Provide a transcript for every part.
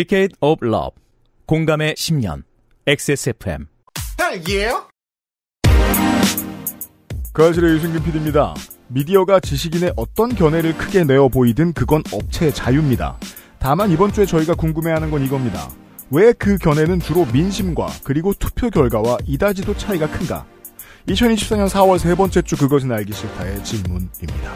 Decade of Love. 공감의 10년. XSFM. 딸기예요? 그 아실의 유승균 PD입니다. 미디어가 지식인의 어떤 견해를 크게 내어 보이든 그건 업체의 자유입니다. 다만 이번 주에 저희가 궁금해하는 건 이겁니다. 왜 그 견해는 주로 민심과 그리고 투표 결과와 이다지도 차이가 큰가? 2024년 4월 세 번째 주 그것은 알기 싫다의 질문입니다.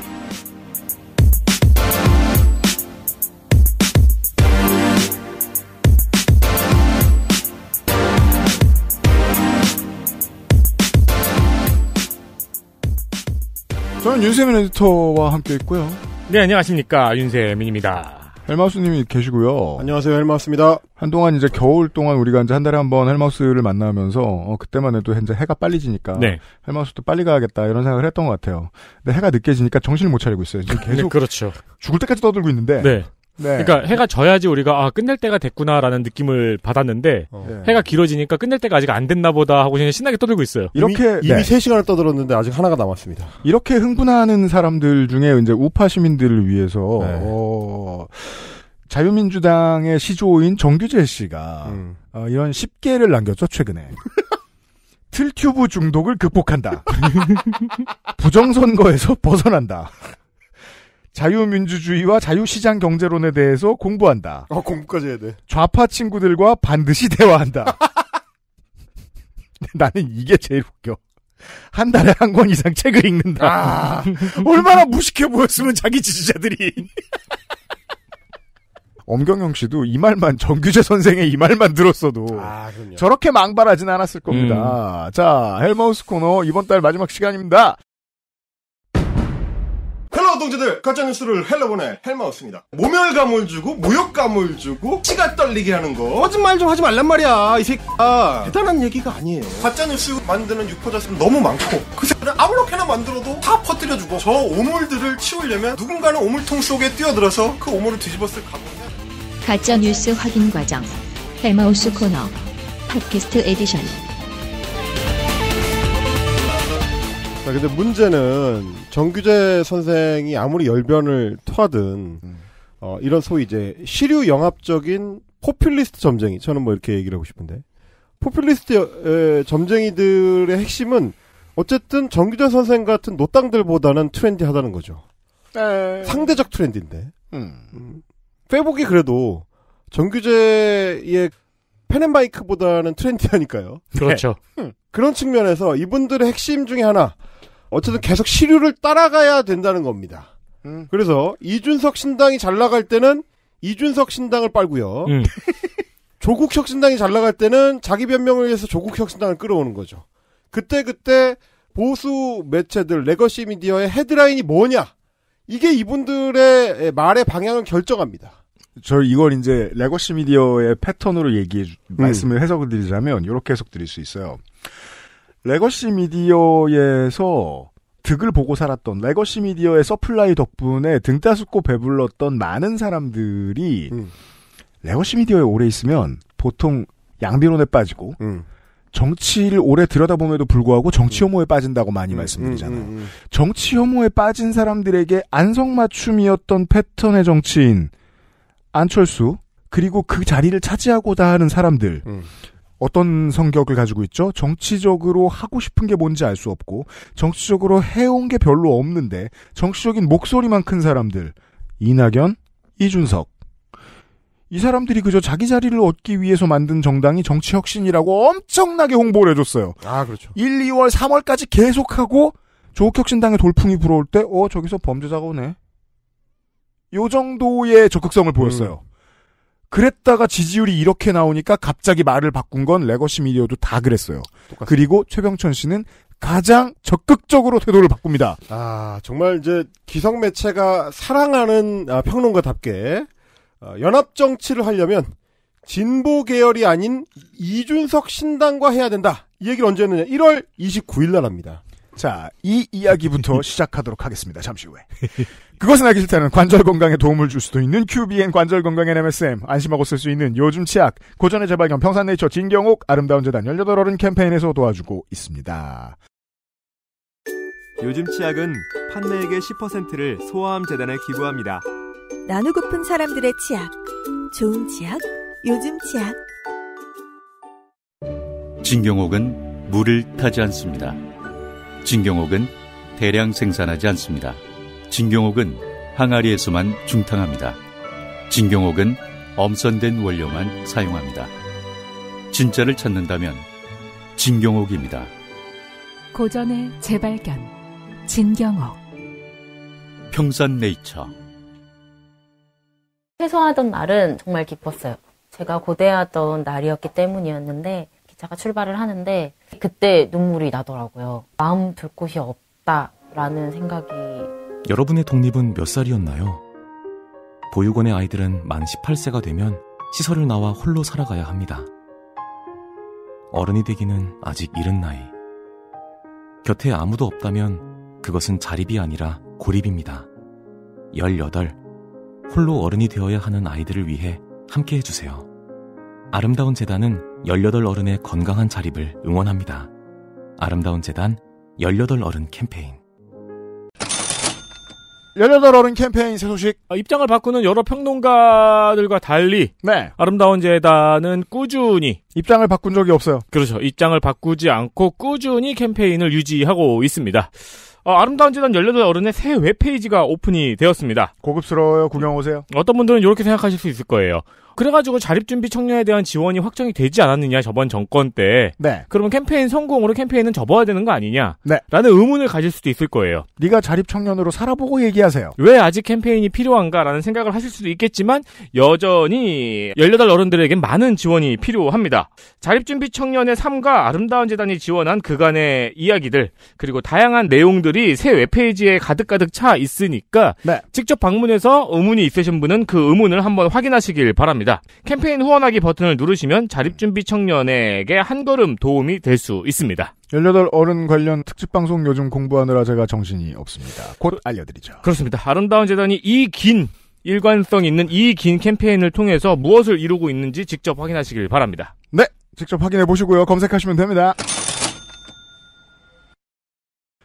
저는 윤세민 에디터와 함께 있고요. 네, 안녕하십니까. 윤세민입니다. 헬마우스님이 계시고요. 안녕하세요, 헬마우스입니다. 한동안 이제 겨울 동안 우리가 이제 한 달에 한 번 헬마우스를 만나면서 어, 그때만 해도 이제 해가 빨리 지니까 네. 헬마우스도 빨리 가야겠다 이런 생각을 했던 것 같아요. 근데 해가 늦게 지니까 정신을 못 차리고 있어요. 지금 네, 계속 그렇죠. 죽을 때까지 떠들고 있는데. 네. 네. 그러니까 해가 져야지 우리가 아, 끝낼 때가 됐구나라는 느낌을 받았는데 네. 해가 길어지니까 끝낼 때가 아직 안 됐나 보다 하고 그냥 신나게 떠들고 있어요. 이렇게 이미 네. 3시간을 떠들었는데 아직 하나가 남았습니다. 이렇게 흥분하는 사람들 중에 이제 우파 시민들을 위해서 네. 어, 자유민주당의 시조인 정규재 씨가 음. 어, 이런 10개를 남겼죠 최근에. 틀튜브 중독을 극복한다. 부정선거에서 벗어난다. 자유민주주의와 자유시장 경제론에 대해서 공부한다. 어, 공부까지 해야 돼. 좌파 친구들과 반드시 대화한다. 나는 이게 제일 웃겨. 한 달에 한 권 이상 책을 읽는다. 얼마나 무식해 보였으면 자기 지지자들이. 엄경영 씨도 이 말만 정규재 선생의 이 말만 들었어도 아. 저렇게 망발하진 않았을 겁니다. 자, 헬마우스 코너 이번 달 마지막 시간입니다. Hello 동지들 가짜뉴스를 hell로 보내 헬마우스입니다. 모멸감을 주고 모욕감을 주고 치가 떨리게 하는 거 거짓말 좀 하지 말란 말이야 이 새끼야 대단한 얘기가 아니에요. 가짜뉴스 만드는 유포자수는 너무 많고 그 새끼를 아무렇게나 만들어도 다 퍼뜨려주고 저 오물들을 치우려면 누군가는 오물통 속에 뛰어들어서 그 오물을 뒤집어쓸 각오냐 가짜 뉴스 확인 과정. 헬마우스 코너. 팟캐스트 에디션. 자, 근데 문제는 정규재 선생이 아무리 열변을 토하든 어, 이런 소위 이제 시류 영합적인 포퓰리스트 점쟁이 저는 뭐 이렇게 얘기를 하고 싶은데 포퓰리스트 에, 점쟁이들의 핵심은 어쨌든 정규재 선생 같은 노땅들보다는 트렌디하다는 거죠. 상대적 트렌디인데 음. 페북이 그래도 정규재의 펜앤마이크보다는 트렌디하니까요. 그렇죠. 그런 측면에서 이분들의 핵심 중에 하나 어쨌든 계속 시류를 따라가야 된다는 겁니다. 음. 그래서 이준석 신당이 잘 나갈 때는 이준석 신당을 빨고요. 음. 조국 혁 신당이 잘 나갈 때는 자기 변명을 위해서 조국 혁 신당을 끌어오는 거죠. 그때 그때 보수 매체들 legacy 미디어의 헤드라인이 뭐냐? 이게 이분들의 말의 방향을 결정합니다. 저 이걸 이제 legacy 미디어의 패턴으로 얘기해 주, 말씀을 해석을 드리자면 이렇게 해석 드릴 수 있어요. legacy 미디어에서 득을 보고 살았던 legacy 미디어의 supply 덕분에 등 따숩고 배불렀던 많은 사람들이 음. legacy 미디어에 오래 있으면 보통 양비론에 빠지고 음. 정치를 오래 들여다봄에도 불구하고 정치 혐오에 빠진다고 많이 말씀드리잖아요. 음, 음, 음. 정치 혐오에 빠진 사람들에게 안성맞춤이었던 패턴의 정치인 안철수 그리고 그 자리를 차지하고자 하는 사람들 음. 어떤 성격을 가지고 있죠? 정치적으로 하고 싶은 게 뭔지 알 수 없고 정치적으로 해온 게 별로 없는데 정치적인 목소리만 큰 사람들 이낙연, 이준석 이 사람들이 그저 자기 자리를 얻기 위해서 만든 정당이 정치혁신이라고 엄청나게 홍보를 해줬어요. 아, 그렇죠. 1, 2월, 3월까지 계속하고 조국혁신당의 돌풍이 불어올 때, 어, 저기서 범죄자가 오네. 요 정도의 적극성을 보였어요. 그랬다가 지지율이 이렇게 나오니까 갑자기 말을 바꾼 건 legacy 미디어도 다 그랬어요. 똑같습니다. 그리고 최병천 씨는 가장 적극적으로 태도를 바꿉니다. 아, 정말 이제 기성 매체가 사랑하는 아, 평론가답게 어, 연합 정치를 하려면 진보 계열이 아닌 이준석 신당과 해야 된다. 이 얘기를 언제 했느냐? 1월 29일 날 합니다. 자, 이 이야기부터 시작하도록 하겠습니다. 잠시 후에. 그것은 알기 싫다는 관절 건강에 도움을 줄 수도 있는 QBN 관절 건강엔 MSM, 안심하고 쓸 수 있는 요즘 치약, 고전의 재발견 평산네이처 진경옥, 아름다운 재단 18어른 캠페인에서 도와주고 있습니다. 요즘 치약은 판매액의 10%를 소아암 재단에 기부합니다. 나누고픈 사람들의 치약. 좋은 치약, 요즘 치약 진경옥은 물을 타지 않습니다. 진경옥은 대량 생산하지 않습니다. 진경옥은 항아리에서만 중탕합니다. 진경옥은 엄선된 원료만 사용합니다. 진짜를 찾는다면 진경옥입니다. 고전의 재발견 진경옥 평산네이처 퇴소하던 날은 정말 기뻤어요. 제가 고대하던 날이었기 때문이었는데 기차가 출발을 하는데 그때 눈물이 나더라고요. 마음 둘 곳이 없다라는 생각이 여러분의 독립은 몇 살이었나요? 보육원의 아이들은 만 18세가 되면 시설을 나와 홀로 살아가야 합니다. 어른이 되기는 아직 이른 나이. 곁에 아무도 없다면 그것은 자립이 아니라 고립입니다. 18. 홀로 어른이 되어야 하는 아이들을 위해 함께 해주세요. 아름다운 재단은 18 어른의 건강한 자립을 응원합니다. 아름다운 재단 18 어른 캠페인. 18 어른 캠페인 새 소식. 아, 입장을 바꾸는 여러 평론가들과 달리 네. 아름다운 재단은 꾸준히 입장을 바꾼 적이 없어요. 그렇죠. 입장을 바꾸지 않고 꾸준히 캠페인을 유지하고 있습니다. 어, 아름다운 재단 18 어른의 새 웹페이지가 오픈이 되었습니다. 고급스러워요. 구경 오세요. 어떤 분들은 이렇게 생각하실 수 있을 거예요. 그래가지고 자립준비 청년에 대한 지원이 확정이 되지 않았느냐 저번 정권 때. 네. 그러면 캠페인 성공으로 캠페인은 접어야 되는 거 아니냐? 네. 라는 의문을 가질 수도 있을 거예요. 네가 자립 청년으로 살아보고 얘기하세요. 왜 아직 캠페인이 필요한가라는 생각을 하실 수도 있겠지만 여전히 18 어른들에겐 많은 지원이 필요합니다. 자립준비 청년의 삶과 아름다운 재단이 지원한 그간의 이야기들 그리고 다양한 내용들이 새 웹페이지에 가득가득 차 있으니까 네. 직접 방문해서 의문이 있으신 분은 그 의문을 한번 확인하시길 바랍니다. 캠페인 후원하기 버튼을 누르시면 자립준비 청년에게 한 걸음 도움이 될 수 있습니다. 18 어른 관련 특집 방송 요즘 공부하느라 제가 정신이 없습니다. 곧 알려드리죠. 그렇습니다. 아름다운 재단이 이 긴 일관성 있는 이 긴 캠페인을 통해서 무엇을 이루고 있는지 직접 확인하시길 바랍니다. 네. 직접 확인해 보시고요. 검색하시면 됩니다.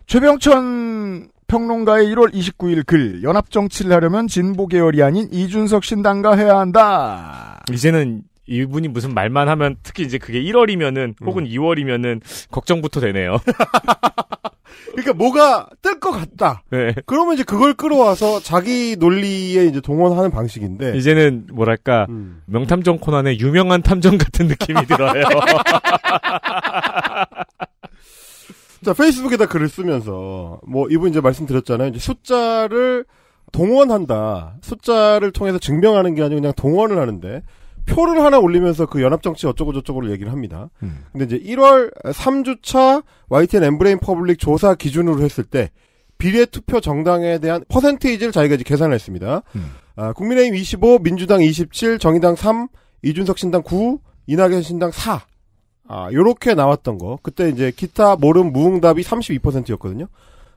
최병천 평론가의 1월 29일 글 연합 정치를 하려면 진보 계열이 아닌 이준석 신당가 해야 한다. 이제는 이분이 무슨 말만 하면 특히 이제 그게 1월이면은 혹은 2월이면은 걱정부터 되네요. 그러니까 뭐가 뜰 것 같다. 네. 그러면 이제 그걸 끌어와서 자기 논리에 이제 동원하는 방식인데. 이제는 뭐랄까 음. 명탐정 코난의 유명한 탐정 같은 느낌이 들어요. 자, 페이스북에다 글을 쓰면서, 뭐, 이분 이제 말씀드렸잖아요. 이제 숫자를 동원한다. 숫자를 통해서 증명하는 게 아니고 그냥 동원을 하는데, 표를 하나 올리면서 그 연합정치 어쩌고저쩌고를 얘기를 합니다. 음. 근데 이제 1월 3주차 YTN 엠브레인 퍼블릭 조사 기준으로 했을 때, 비례 투표 정당에 대한 퍼센테이지를 자기가 이제 계산을 했습니다. 음. 아, 국민의힘 25, 민주당 27, 정의당 3, 이준석 신당 9, 이낙연 신당 4. 아, 요렇게 나왔던 거. 그때 이제 기타 모름 무응답이 32%였거든요.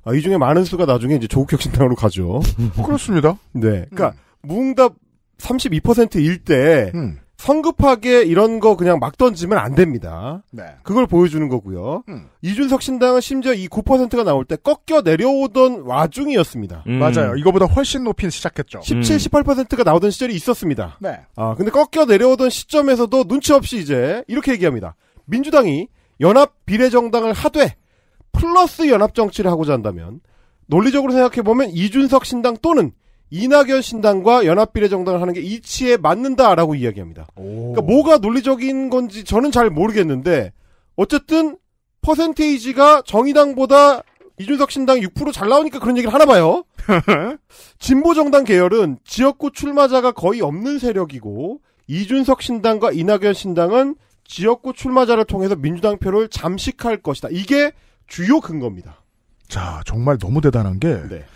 아, 이 중에 많은 수가 나중에 이제 조국혁신당으로 가죠. 그렇습니다. 네. 그러니까 무응답 32%일 때 음. 성급하게 이런 거 그냥 막 던지면 안 됩니다. 네. 그걸 보여주는 거고요. 음. 이준석 신당은 심지어 이 9%가 나올 때 꺾여 내려오던 와중이었습니다. 음. 맞아요. 이거보다 훨씬 높이 시작했죠. 17, 18%가 나오던 시절이 있었습니다. 네. 아, 근데 꺾여 내려오던 시점에서도 눈치 없이 이제 이렇게 얘기합니다. 민주당이 연합 비례정당을 하되 플러스 연합 정치를 하고자 한다면 논리적으로 생각해 보면 이준석 신당 또는 이낙연 신당과 연합 비례정당을 하는 게 이치에 맞는다라고 이야기합니다. 그러니까 뭐가 논리적인 건지 저는 잘 모르겠는데 어쨌든 퍼센테이지가 정의당보다 이준석 신당 6%잘 나오니까 그런 얘기를 하나 봐요. 진보 정당 계열은 지역구 출마자가 거의 없는 세력이고 이준석 신당과 이낙연 신당은 지역구 출마자를 통해서 민주당 표를 잠식할 것이다. 이게 주요 근거입니다. 자, 정말 너무 대단한 게 네.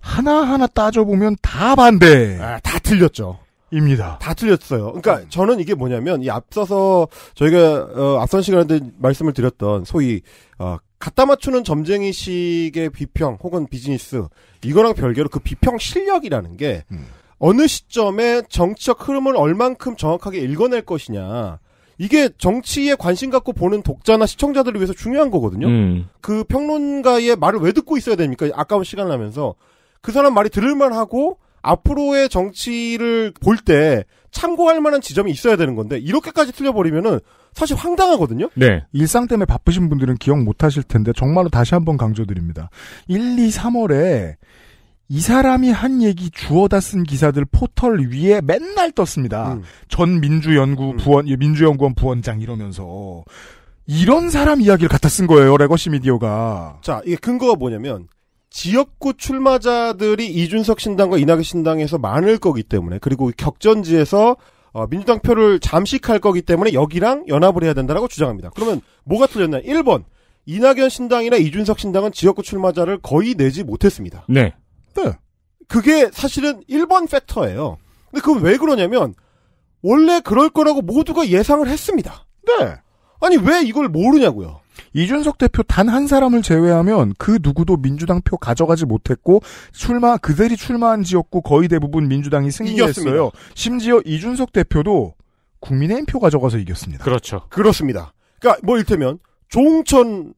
하나하나 따져보면 다 반대. 아, 다 틀렸죠. 입니다. 다 틀렸어요. 그러니까 저는 이게 뭐냐면 이 앞서서 저희가 어, 앞선 시간에 말씀을 드렸던 소위 어, 갖다 맞추는 점쟁이식의 비평 혹은 비즈니스 이거랑 별개로 그 비평 실력이라는 게 음. 어느 시점에 정치적 흐름을 얼만큼 정확하게 읽어낼 것이냐 이게 정치에 관심 갖고 보는 독자나 시청자들을 위해서 중요한 거거든요. 음. 그 평론가의 말을 왜 듣고 있어야 됩니까? 아까운 시간을 하면서 그 사람 말이 들을만 하고 앞으로의 정치를 볼 때 참고할 만한 지점이 있어야 되는 건데 이렇게까지 틀려버리면은 사실 황당하거든요. 네. 일상 때문에 바쁘신 분들은 기억 못 하실 텐데 정말로 다시 한번 강조드립니다. 1, 2, 3월에 이 사람이 한 얘기 주워다 쓴 기사들 포털 위에 맨날 떴습니다. 음. 전 민주연구 부원 민주연구원 부원장 이러면서 이런 사람 이야기를 갖다 쓴 거예요. legacy 미디어가. 자, 이게 근거가 뭐냐면 지역구 출마자들이 이준석 신당과 이낙연 신당에서 많을 거기 때문에 그리고 격전지에서 어, 민주당 표를 잠식할 거기 때문에 여기랑 연합을 해야 된다라고 주장합니다. 그러면 뭐가 틀렸냐? 1번 이낙연 신당이나 이준석 신당은 지역구 출마자를 거의 내지 못했습니다. 네. 네. 그게 사실은 1번 팩터예요. 근데 그건 왜 그러냐면 원래 그럴 거라고 모두가 예상을 했습니다. 네. 아니 왜 이걸 모르냐고요. 이준석 대표 단 한 사람을 제외하면 그 누구도 민주당 표 가져가지 못했고 출마 그들이 출마한 지역구 거의 대부분 민주당이 승리했어요. 이겼습니다. 심지어 이준석 대표도 국민의힘 표 가져가서 이겼습니다. 그렇죠. 그렇습니다. 그러니까 뭐 일테면 조홍천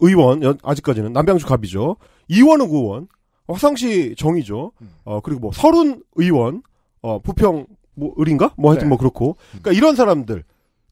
의원 연- 아직까지는 남양주 갑이죠. 이원욱 의원, 화성시 정이죠. 어 그리고 뭐 서른 의원, 어 부평 뭐 을인가? 뭐 하여튼 네. 뭐 그렇고. 그러니까 이런 사람들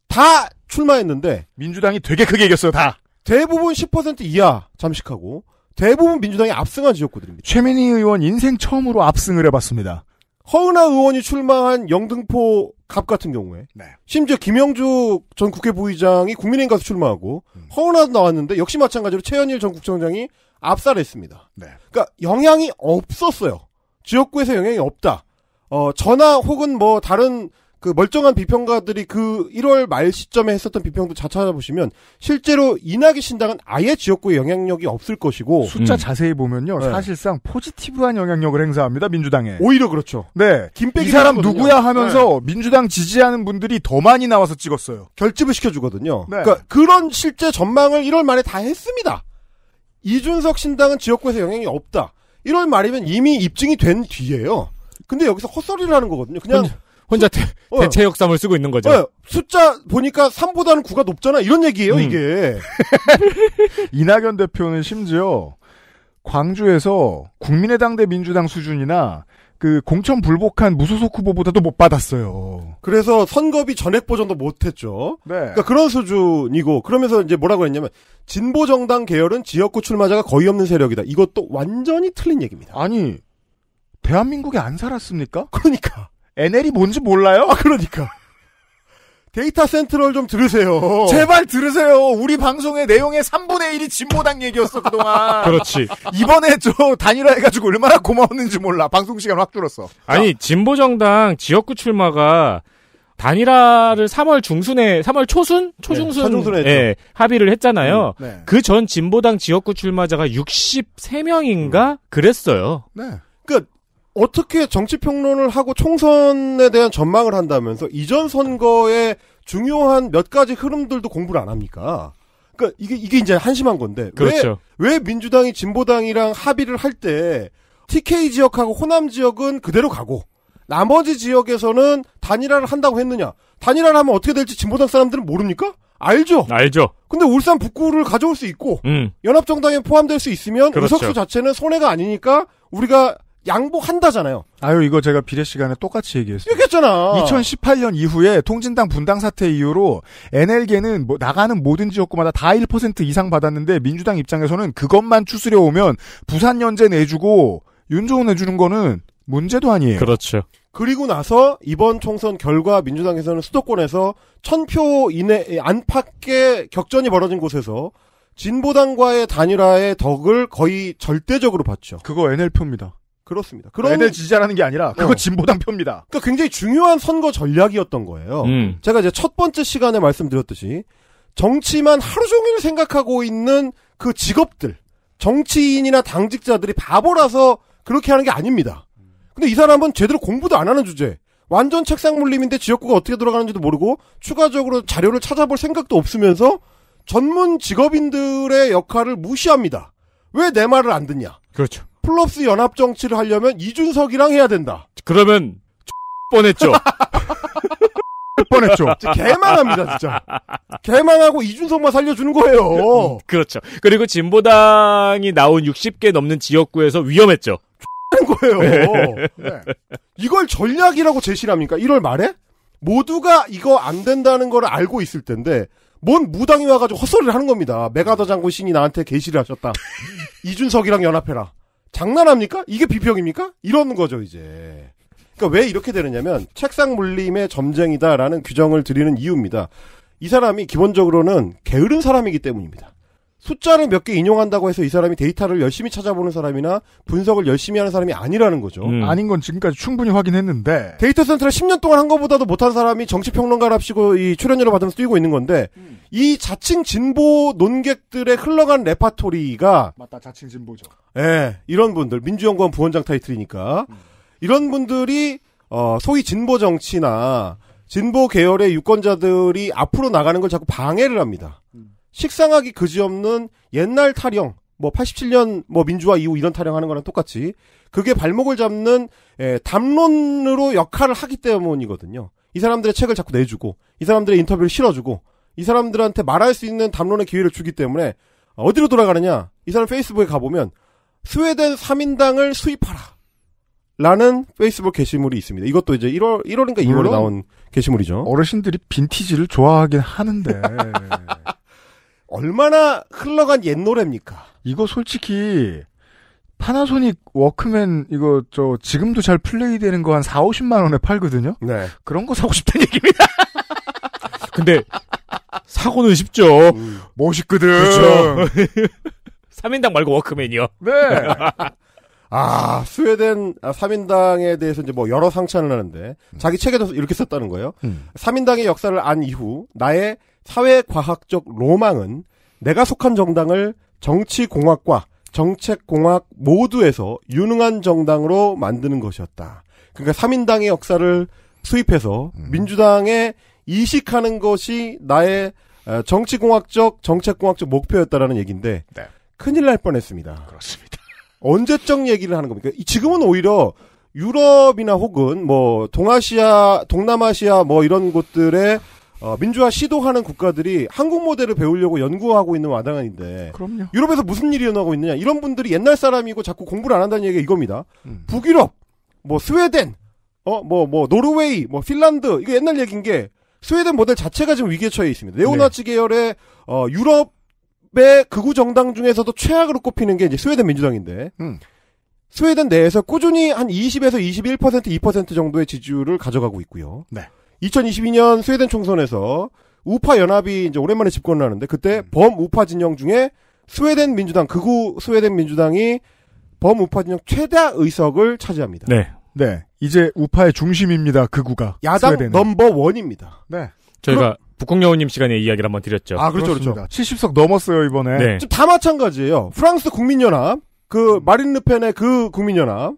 다 출마했는데 민주당이 되게 크게 이겼어요. 다. 대부분 10% 이하 잠식하고 대부분 민주당이 압승한 지역구들입니다. 최민희 의원 인생 처음으로 압승을 해봤습니다. 허은하 의원이 출마한 영등포 갑 같은 경우에 네. 심지어 김영주 전 국회 부의장이 국민의힘 가서 출마하고 음. 허은하도 나왔는데 역시 마찬가지로 최현일 전 국정장이 압살했습니다. 네. 그러니까 영향이 없었어요. 지역구에서 영향이 없다. 어 전화 혹은 뭐 다른 그 멀쩡한 비평가들이 그 1월 말 시점에 했었던 비평도 자 찾아보시면 실제로 이낙연 신당은 아예 지역구에 영향력이 없을 것이고 숫자 음. 자세히 보면요. 네. 사실상 포지티브한 영향력을 행사합니다. 민주당에. 오히려 그렇죠. 네. 김빼기 이 사람 하거든요. 누구야 하면서 민주당 지지하는 분들이 더 많이 나와서 찍었어요. 결집을 시켜주거든요. 네. 그러니까 그런 실제 전망을 1월 말에 다 했습니다. 이준석 신당은 지역구에서 영향이 없다. 1월 말이면 이미 입증이 된 뒤에요. 근데 여기서 헛소리를 하는 거거든요. 그냥 혼자 대, 어, 대체 역삼을 쓰고 있는 거죠. 어, 숫자 보니까 3보다는 9가 높잖아. 이런 얘기예요, 음. 이게. 이낙연 대표는 심지어 광주에서 국민의당 대 민주당 수준이나 그 공천 불복한 무소속 후보보다도 못 받았어요. 그래서 선거비 전액 보전도 못했죠. 네. 그러니까 그런 수준이고 그러면서 이제 뭐라고 했냐면 진보 정당 계열은 지역구 출마자가 거의 없는 세력이다. 이것도 완전히 틀린 얘기입니다. 아니 대한민국에 안 살았습니까? 그러니까 NL이 뭔지 몰라요? 아 그러니까 데이터 센트럴 좀 들으세요. 제발 들으세요. 우리 방송의 내용의 3분의 1이 진보당 얘기였어 그동안. 그렇지. 이번에 저 단일화 해가지고 얼마나 고마웠는지 몰라. 방송 시간 확 줄었어. 아니 진보정당 지역구 출마가 단일화를 3월 중순에 3월 초순 초중순 네, 초중순에 했죠. 예, 합의를 했잖아요. 네. 그전 진보당 지역구 출마자가 63명인가 그랬어요. 네. 어떻게 정치 평론을 하고 총선에 대한 전망을 한다면서 이전 선거의 중요한 몇 가지 흐름들도 공부를 안 합니까? 그러니까 이게 이게 이제 한심한 건데 그렇죠. 왜, 왜 민주당이 진보당이랑 합의를 할 때 TK 지역하고 호남 지역은 그대로 가고 나머지 지역에서는 단일화를 한다고 했느냐? 단일화를 하면 어떻게 될지 진보당 사람들은 모릅니까? 알죠. 알죠. 근데 울산 북구를 가져올 수 있고 음. 연합정당에 포함될 수 있으면 그렇죠. 의석수 자체는 손해가 아니니까 우리가 양보한다잖아요. 아유 이거 제가 비례 시간에 똑같이 얘기했어요. 얘기했잖아. 2018년 이후에 통진당 분당 사태 이후로 NL계는 뭐 나가는 모든 지역구마다 다 1% 이상 받았는데 민주당 입장에서는 그것만 추스려 오면 부산 연재 내주고 윤조원 내주는 거는 문제도 아니에요. 그렇죠. 그리고 나서 이번 총선 결과 민주당에서는 수도권에서 천표 이내 안팎의 격전이 벌어진 곳에서 진보당과의 단일화의 덕을 거의 절대적으로 봤죠. 그거 NL 표입니다. 그렇습니다. 그런 NL 지지하라는 게 아니라 그거 어. 진보당 표입니다. 그러니까 굉장히 중요한 선거 전략이었던 거예요. 음. 제가 이제 첫 번째 시간에 말씀드렸듯이 정치만 하루 종일 생각하고 있는 그 직업들, 정치인이나 당직자들이 바보라서 그렇게 하는 게 아닙니다. 근데 이 사람은 제대로 공부도 안 하는 주제. 완전 책상 물림인데 지역구가 어떻게 돌아가는지도 모르고 추가적으로 자료를 찾아볼 생각도 없으면서 전문 직업인들의 역할을 무시합니다. 왜 내 말을 안 듣냐? 그렇죠. 플러스 연합 정치를 하려면 이준석이랑 해야 된다. 그러면 뻔했죠. 뻔했죠. 개망합니다, 진짜. 개망하고 이준석만 살려주는 거예요. 그렇죠. 그리고 진보당이 나온 60개 넘는 지역구에서 위험했죠. 하는 거예요. 네. 이걸 전략이라고 제시를 합니까? 1월 말에? 모두가 이거 안 된다는 걸 알고 있을 텐데 뭔 무당이 와가지고 헛소리를 하는 겁니다. 맥아더 장군 신이 나한테 계시를 하셨다. 이준석이랑 연합해라. 장난합니까? 이게 비평입니까? 이러는 거죠 이제. 그러니까 왜 이렇게 되느냐면 책상 물림의 점쟁이다라는 규정을 드리는 이유입니다. 이 사람이 기본적으로는 게으른 사람이기 때문입니다. 숫자를 몇 개 인용한다고 해서 이 사람이 데이터를 열심히 찾아보는 사람이나 분석을 열심히 하는 사람이 아니라는 거죠. 음. 아닌 건 지금까지 충분히 확인했는데 데이터 센터를 10년 동안 한 것보다도 못한 사람이 정치 평론가랍시고 이 출연료를 받으면서 뛰고 있는 건데 이 자칭 진보 논객들의 흘러간 레파토리가 맞다 자칭 진보죠. 예, 이런 분들 민주연구원 부원장 타이틀이니까 이런 분들이 어, 소위 진보 정치나 진보 계열의 유권자들이 앞으로 나가는 걸 자꾸 방해를 합니다. 식상하기 그지없는 옛날 타령, 뭐 87년 뭐 민주화 이후 이런 타령하는 거랑 똑같이 그게 발목을 잡는 에, 담론으로 역할을 하기 때문이거든요. 이 사람들의 책을 자꾸 내주고 이 사람들의 인터뷰를 실어주고 이 사람들한테 말할 수 있는 담론의 기회를 주기 때문에 어디로 돌아가느냐? 이 사람 페이스북에 가보면 스웨덴 사민당을 수입하라. 라는 페이스북 게시물이 있습니다. 이것도 이제 1월, 1월인가 2월에 물론 나온 게시물이죠. 어르신들이 빈티지를 좋아하긴 하는데 얼마나 흘러간 옛 노래입니까? 이거 솔직히 파나소닉 워크맨 이거 저 지금도 잘 플레이되는 거 한 4, 50만 원에 팔거든요. 네. 그런 거 사고 싶다는 얘기입니다. 근데 사고는 쉽죠. 멋있거든. 그렇죠. 3인당 말고 워크맨이요. 네. 아, 스웨덴 아, 3인당에 대해서 이제 뭐 여러 상찬을 하는데 자기 책에도 이렇게 썼다는 거예요. 음. 3인당의 역사를 안 이후 나의 사회과학적 로망은 내가 속한 정당을 정치공학과 정책공학 모두에서 유능한 정당으로 만드는 것이었다. 그러니까 3인당의 역사를 수입해서 민주당에 이식하는 것이 나의 어, 정치공학적 정책공학적 목표였다라는 얘기인데 네. 큰일 날 뻔했습니다. 그렇습니다. 언제적 얘기를 하는 겁니까? 이- 지금은 오히려 유럽이나 혹은 뭐 동아시아, 동남아시아 뭐 이런 곳들의 어, 민주화 시도하는 국가들이 한국 모델을 배우려고 연구하고 있는 마당인데 그럼요. 유럽에서 무슨 일이 일어나고 있느냐? 이런 분들이 옛날 사람이고 자꾸 공부를 안 한다는 얘기가 이겁니다. 음. 북유럽, 뭐 스웨덴, 어, 뭐, 뭐, 노르웨이, 뭐, 핀란드, 이거 옛날 얘기인 게, 스웨덴 모델 자체가 지금 위기에 처해 있습니다. 네오나치 계열의, 어, 유럽의 극우 정당 중에서도 최악으로 꼽히는 게 이제 스웨덴 민주당인데, 음. 스웨덴 내에서 꾸준히 한 20에서 21%, 2% 정도의 지지율을 가져가고 있고요. 네. 2022년 스웨덴 총선에서 우파 연합이 이제 오랜만에 집권을 하는데 그때 범우파 진영 중에 스웨덴 민주당 극우 스웨덴 민주당이 범우파 진영 최다 의석을 차지합니다. 네. 네. 이제 우파의 중심입니다. 그 구가. 야당 스웨덴은. 넘버 원입니다. 네. 저희가 북극여우님 시간에 이야기를 한번 드렸죠. 아 그렇죠 그렇죠. 70석 넘었어요, 이번에. 네. 지금 다 마찬가지예요. 프랑스 국민연합, 그 마린 르펜의 그 국민연합,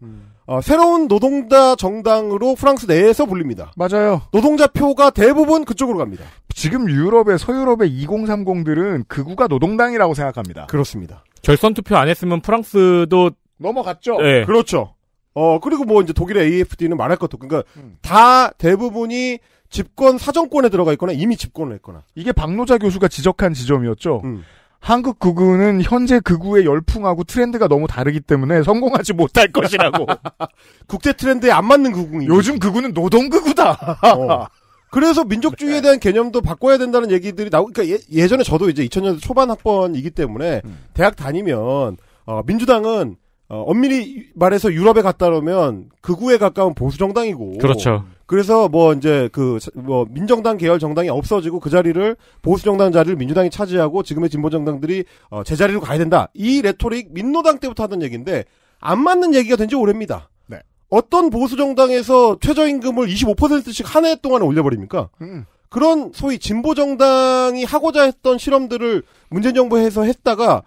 어, 새로운 노동자 정당으로 프랑스 내에서 불립니다. 맞아요. 노동자 표가 대부분 그쪽으로 갑니다. 지금 유럽의 서유럽의 2030들은 극우가 노동당이라고 생각합니다. 그렇습니다. 결선 투표 안 했으면 프랑스도 넘어갔죠. 네. 그렇죠. 어 그리고 뭐 이제 독일의 AFD는 말할 것도 없고, 그러니까 음. 다 대부분이 집권 사정권에 들어가 있거나 이미 집권을 했거나. 이게 박노자 교수가 지적한 지점이었죠. 음. 한국 극우는 현재 극우의 열풍하고 트렌드가 너무 다르기 때문에 성공하지 못할 것이라고. 국제 트렌드에 안 맞는 극우이. 요즘 극우는 노동 극우다. 어. 그래서 민족주의에 대한 개념도 바꿔야 된다는 얘기들이 나오, 그러니까 예, 전에 저도 이제 2000년대 초반 학번이기 때문에 대학 다니면, 어, 민주당은, 어, 엄밀히 말해서 유럽에 갖다 놓으면 극우에 가까운 보수 정당이고. 그렇죠. 그래서 뭐 이제 그 뭐 민정당 계열 정당이 없어지고 그 자리를 보수 정당 자리를 민주당이 차지하고 지금의 진보 정당들이 어, 제자리로 가야 된다. 이 레토릭 민노당 때부터 하던 얘기인데 안 맞는 얘기가 된 지 오래입니다. 네. 어떤 보수 정당에서 최저임금을 25%씩 한 해 동안에 올려버립니까? 음. 그런 소위 진보 정당이 하고자 했던 실험들을 문재인 정부에서 했다가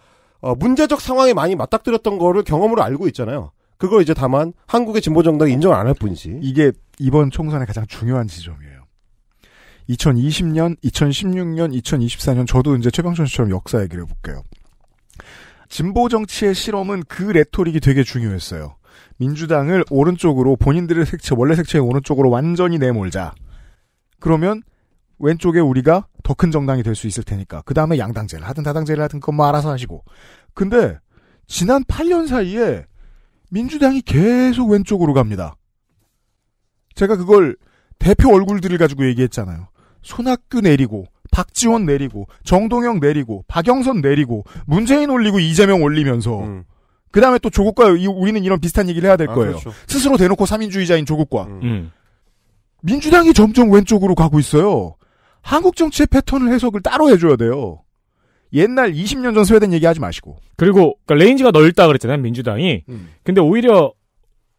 어, 문제적 상황에 많이 맞닥뜨렸던 거를 경험으로 알고 있잖아요. 그걸 이제 다만 한국의 진보 정당이 인정을 안할 뿐이지. 이게 이번 총선의 가장 중요한 지점이에요. 2020년, 2016년, 2024년 저도 이제 최병천 씨처럼 역사 얘기를 해볼게요. 진보 정치의 실험은 그 레토릭이 되게 중요했어요. 민주당을 오른쪽으로 본인들의 색채 원래 색채의 오른쪽으로 완전히 내몰자. 그러면 왼쪽에 우리가 더 큰 정당이 될 수 있을 테니까 그 다음에 양당제를 하든 다당제를 하든 그건 뭐 알아서 하시고. 근데 지난 8년 사이에 민주당이 계속 왼쪽으로 갑니다. 제가 그걸 대표 얼굴들을 가지고 얘기했잖아요. 손학규 내리고 박지원 내리고 정동영 내리고 박영선 내리고 문재인 올리고 이재명 올리면서 음. 그 다음에 또 조국과 이- 우리는 이런 비슷한 얘기를 해야 될 아, 거예요. 그렇죠. 스스로 대놓고 삼인주의자인 조국과 음. 민주당이 점점 왼쪽으로 가고 있어요. 한국 정치의 패턴을 해석을 따로 해줘야 돼요. 옛날 20년 전 스웨덴 얘기하지 마시고. 그리고 그러니까 range가 넓다 그랬잖아요 민주당이. 음. 근데 오히려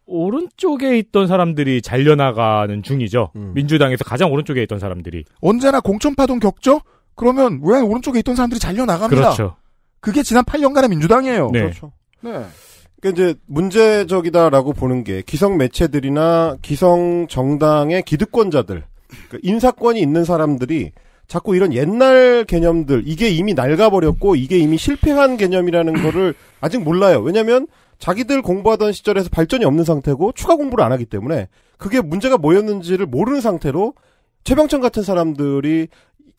오른쪽에 있던 사람들이 잘려나가는 중이죠. 음. 민주당에서 가장 오른쪽에 있던 사람들이. 언제나 공천파동 겪죠? 그러면 왜 오른쪽에 있던 사람들이 잘려나갑니다. 그렇죠. 그게 지난 8년간의 민주당이에요. 네. 그렇죠. 네. 그러니까 이제 문제적이다라고 보는 게 기성 매체들이나 기성 정당의 기득권자들, 그러니까 인사권이 있는 사람들이 자꾸 이런 옛날 개념들, 이게 이미 낡아버렸고 이게 이미 실패한 개념이라는 거를 아직 몰라요. 왜냐면 자기들 공부하던 시절에서 발전이 없는 상태고 추가 공부를 안 하기 때문에 그게 문제가 뭐였는지를 모르는 상태로 최병천 같은 사람들이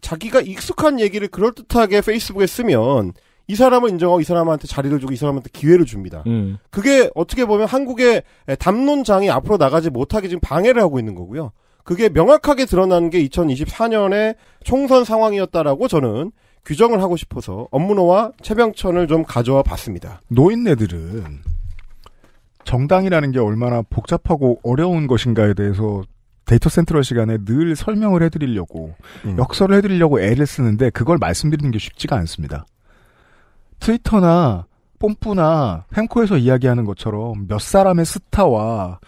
자기가 익숙한 얘기를 그럴듯하게 페이스북에 쓰면 이 사람을 인정하고 이 사람한테 자리를 주고 이 사람한테 기회를 줍니다. 음. 그게 어떻게 보면 한국의 담론장이 앞으로 나가지 못하게 지금 방해를 하고 있는 거고요. 그게 명확하게 드러난 게 2024년의 총선 상황이었다라고 저는 규정을 하고 싶어서 업무노와 최병천을 좀 가져와 봤습니다. 노인네들은 정당이라는 게 얼마나 복잡하고 어려운 것인가에 대해서 데이터 센트럴 시간에 늘 설명을 해드리려고 음. 역설을 해드리려고 애를 쓰는데 그걸 말씀드리는 게 쉽지가 않습니다. 트위터나 뽐뿌나 펜코에서 이야기하는 것처럼 몇 사람의 스타와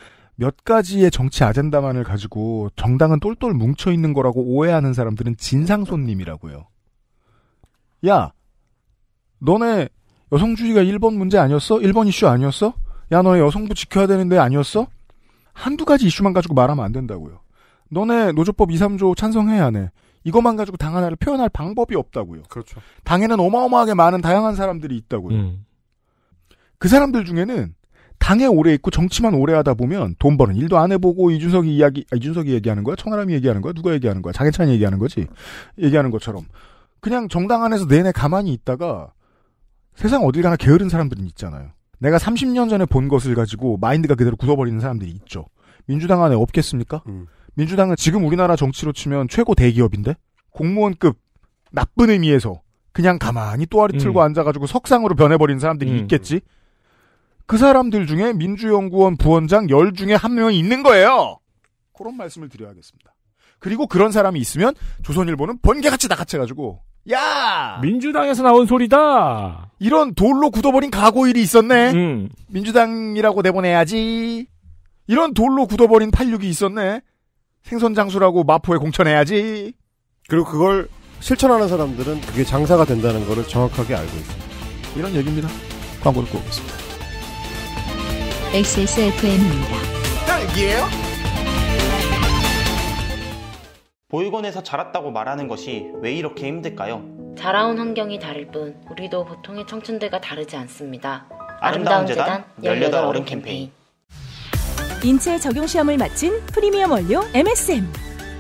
몇 가지의 정치 아젠다만을 가지고 정당은 똘똘 뭉쳐 있는 거라고 오해하는 사람들은 진상 손님이라고요. 야, 너네 여성주의가 1번 문제 아니었어? 1번 이슈 아니었어? 야, 너네 여성부 지켜야 되는데 아니었어? 한두 가지 이슈만 가지고 말하면 안 된다고요. 너네 노조법 2, 3조 찬성해야 하네. 이것만 가지고 당 하나를 표현할 방법이 없다고요. 그렇죠. 당에는 어마어마하게 많은 다양한 사람들이 있다고요. 음. 그 사람들 중에는 당에 오래 있고 정치만 오래 하다 보면 돈 버는 일도 안 해보고 이준석이 이야기, 아, 이준석이 얘기하는 거야? 천하람이 얘기하는 거야? 누가 얘기하는 거야? 장해찬이 얘기하는 거지? 얘기하는 것처럼. 그냥 정당 안에서 내내 가만히 있다가 세상 어딜 가나 게으른 사람들은 있잖아요. 내가 30년 전에 본 것을 가지고 마인드가 그대로 굳어버리는 사람들이 있죠. 민주당 안에 없겠습니까? 음. 민주당은 지금 우리나라 정치로 치면 최고 대기업인데? 공무원급 나쁜 의미에서 그냥 가만히 또아리 틀고 음. 앉아가지고 석상으로 변해버린 사람들이 음. 있겠지? 그 사람들 중에 민주연구원 부원장 10 중에 한 명이 있는 거예요. 그런 말씀을 드려야겠습니다. 그리고 그런 사람이 있으면 조선일보는 번개같이 나같이해가지고 야 민주당에서 나온 소리다. 이런 돌로 굳어버린 가고일이 있었네. 음. 민주당이라고 내보내야지. 이런 돌로 굳어버린 86이 있었네. 생선장수라고 마포에 공천해야지. 그리고 그걸 실천하는 사람들은 그게 장사가 된다는 거를 정확하게 알고 있습니다. 이런 얘기입니다. 광고 듣고 오겠습니다. XSFM입니다. 딸기예요? 보육원에서 자랐다고 말하는 것이 왜 이렇게 힘들까요? 자라온 환경이 다를 뿐 우리도 보통의 청춘들과 다르지 않습니다. 아름다운 재단 18 어른 캠페인 인체 적용 시험을 마친 프리미엄 원료 MSM.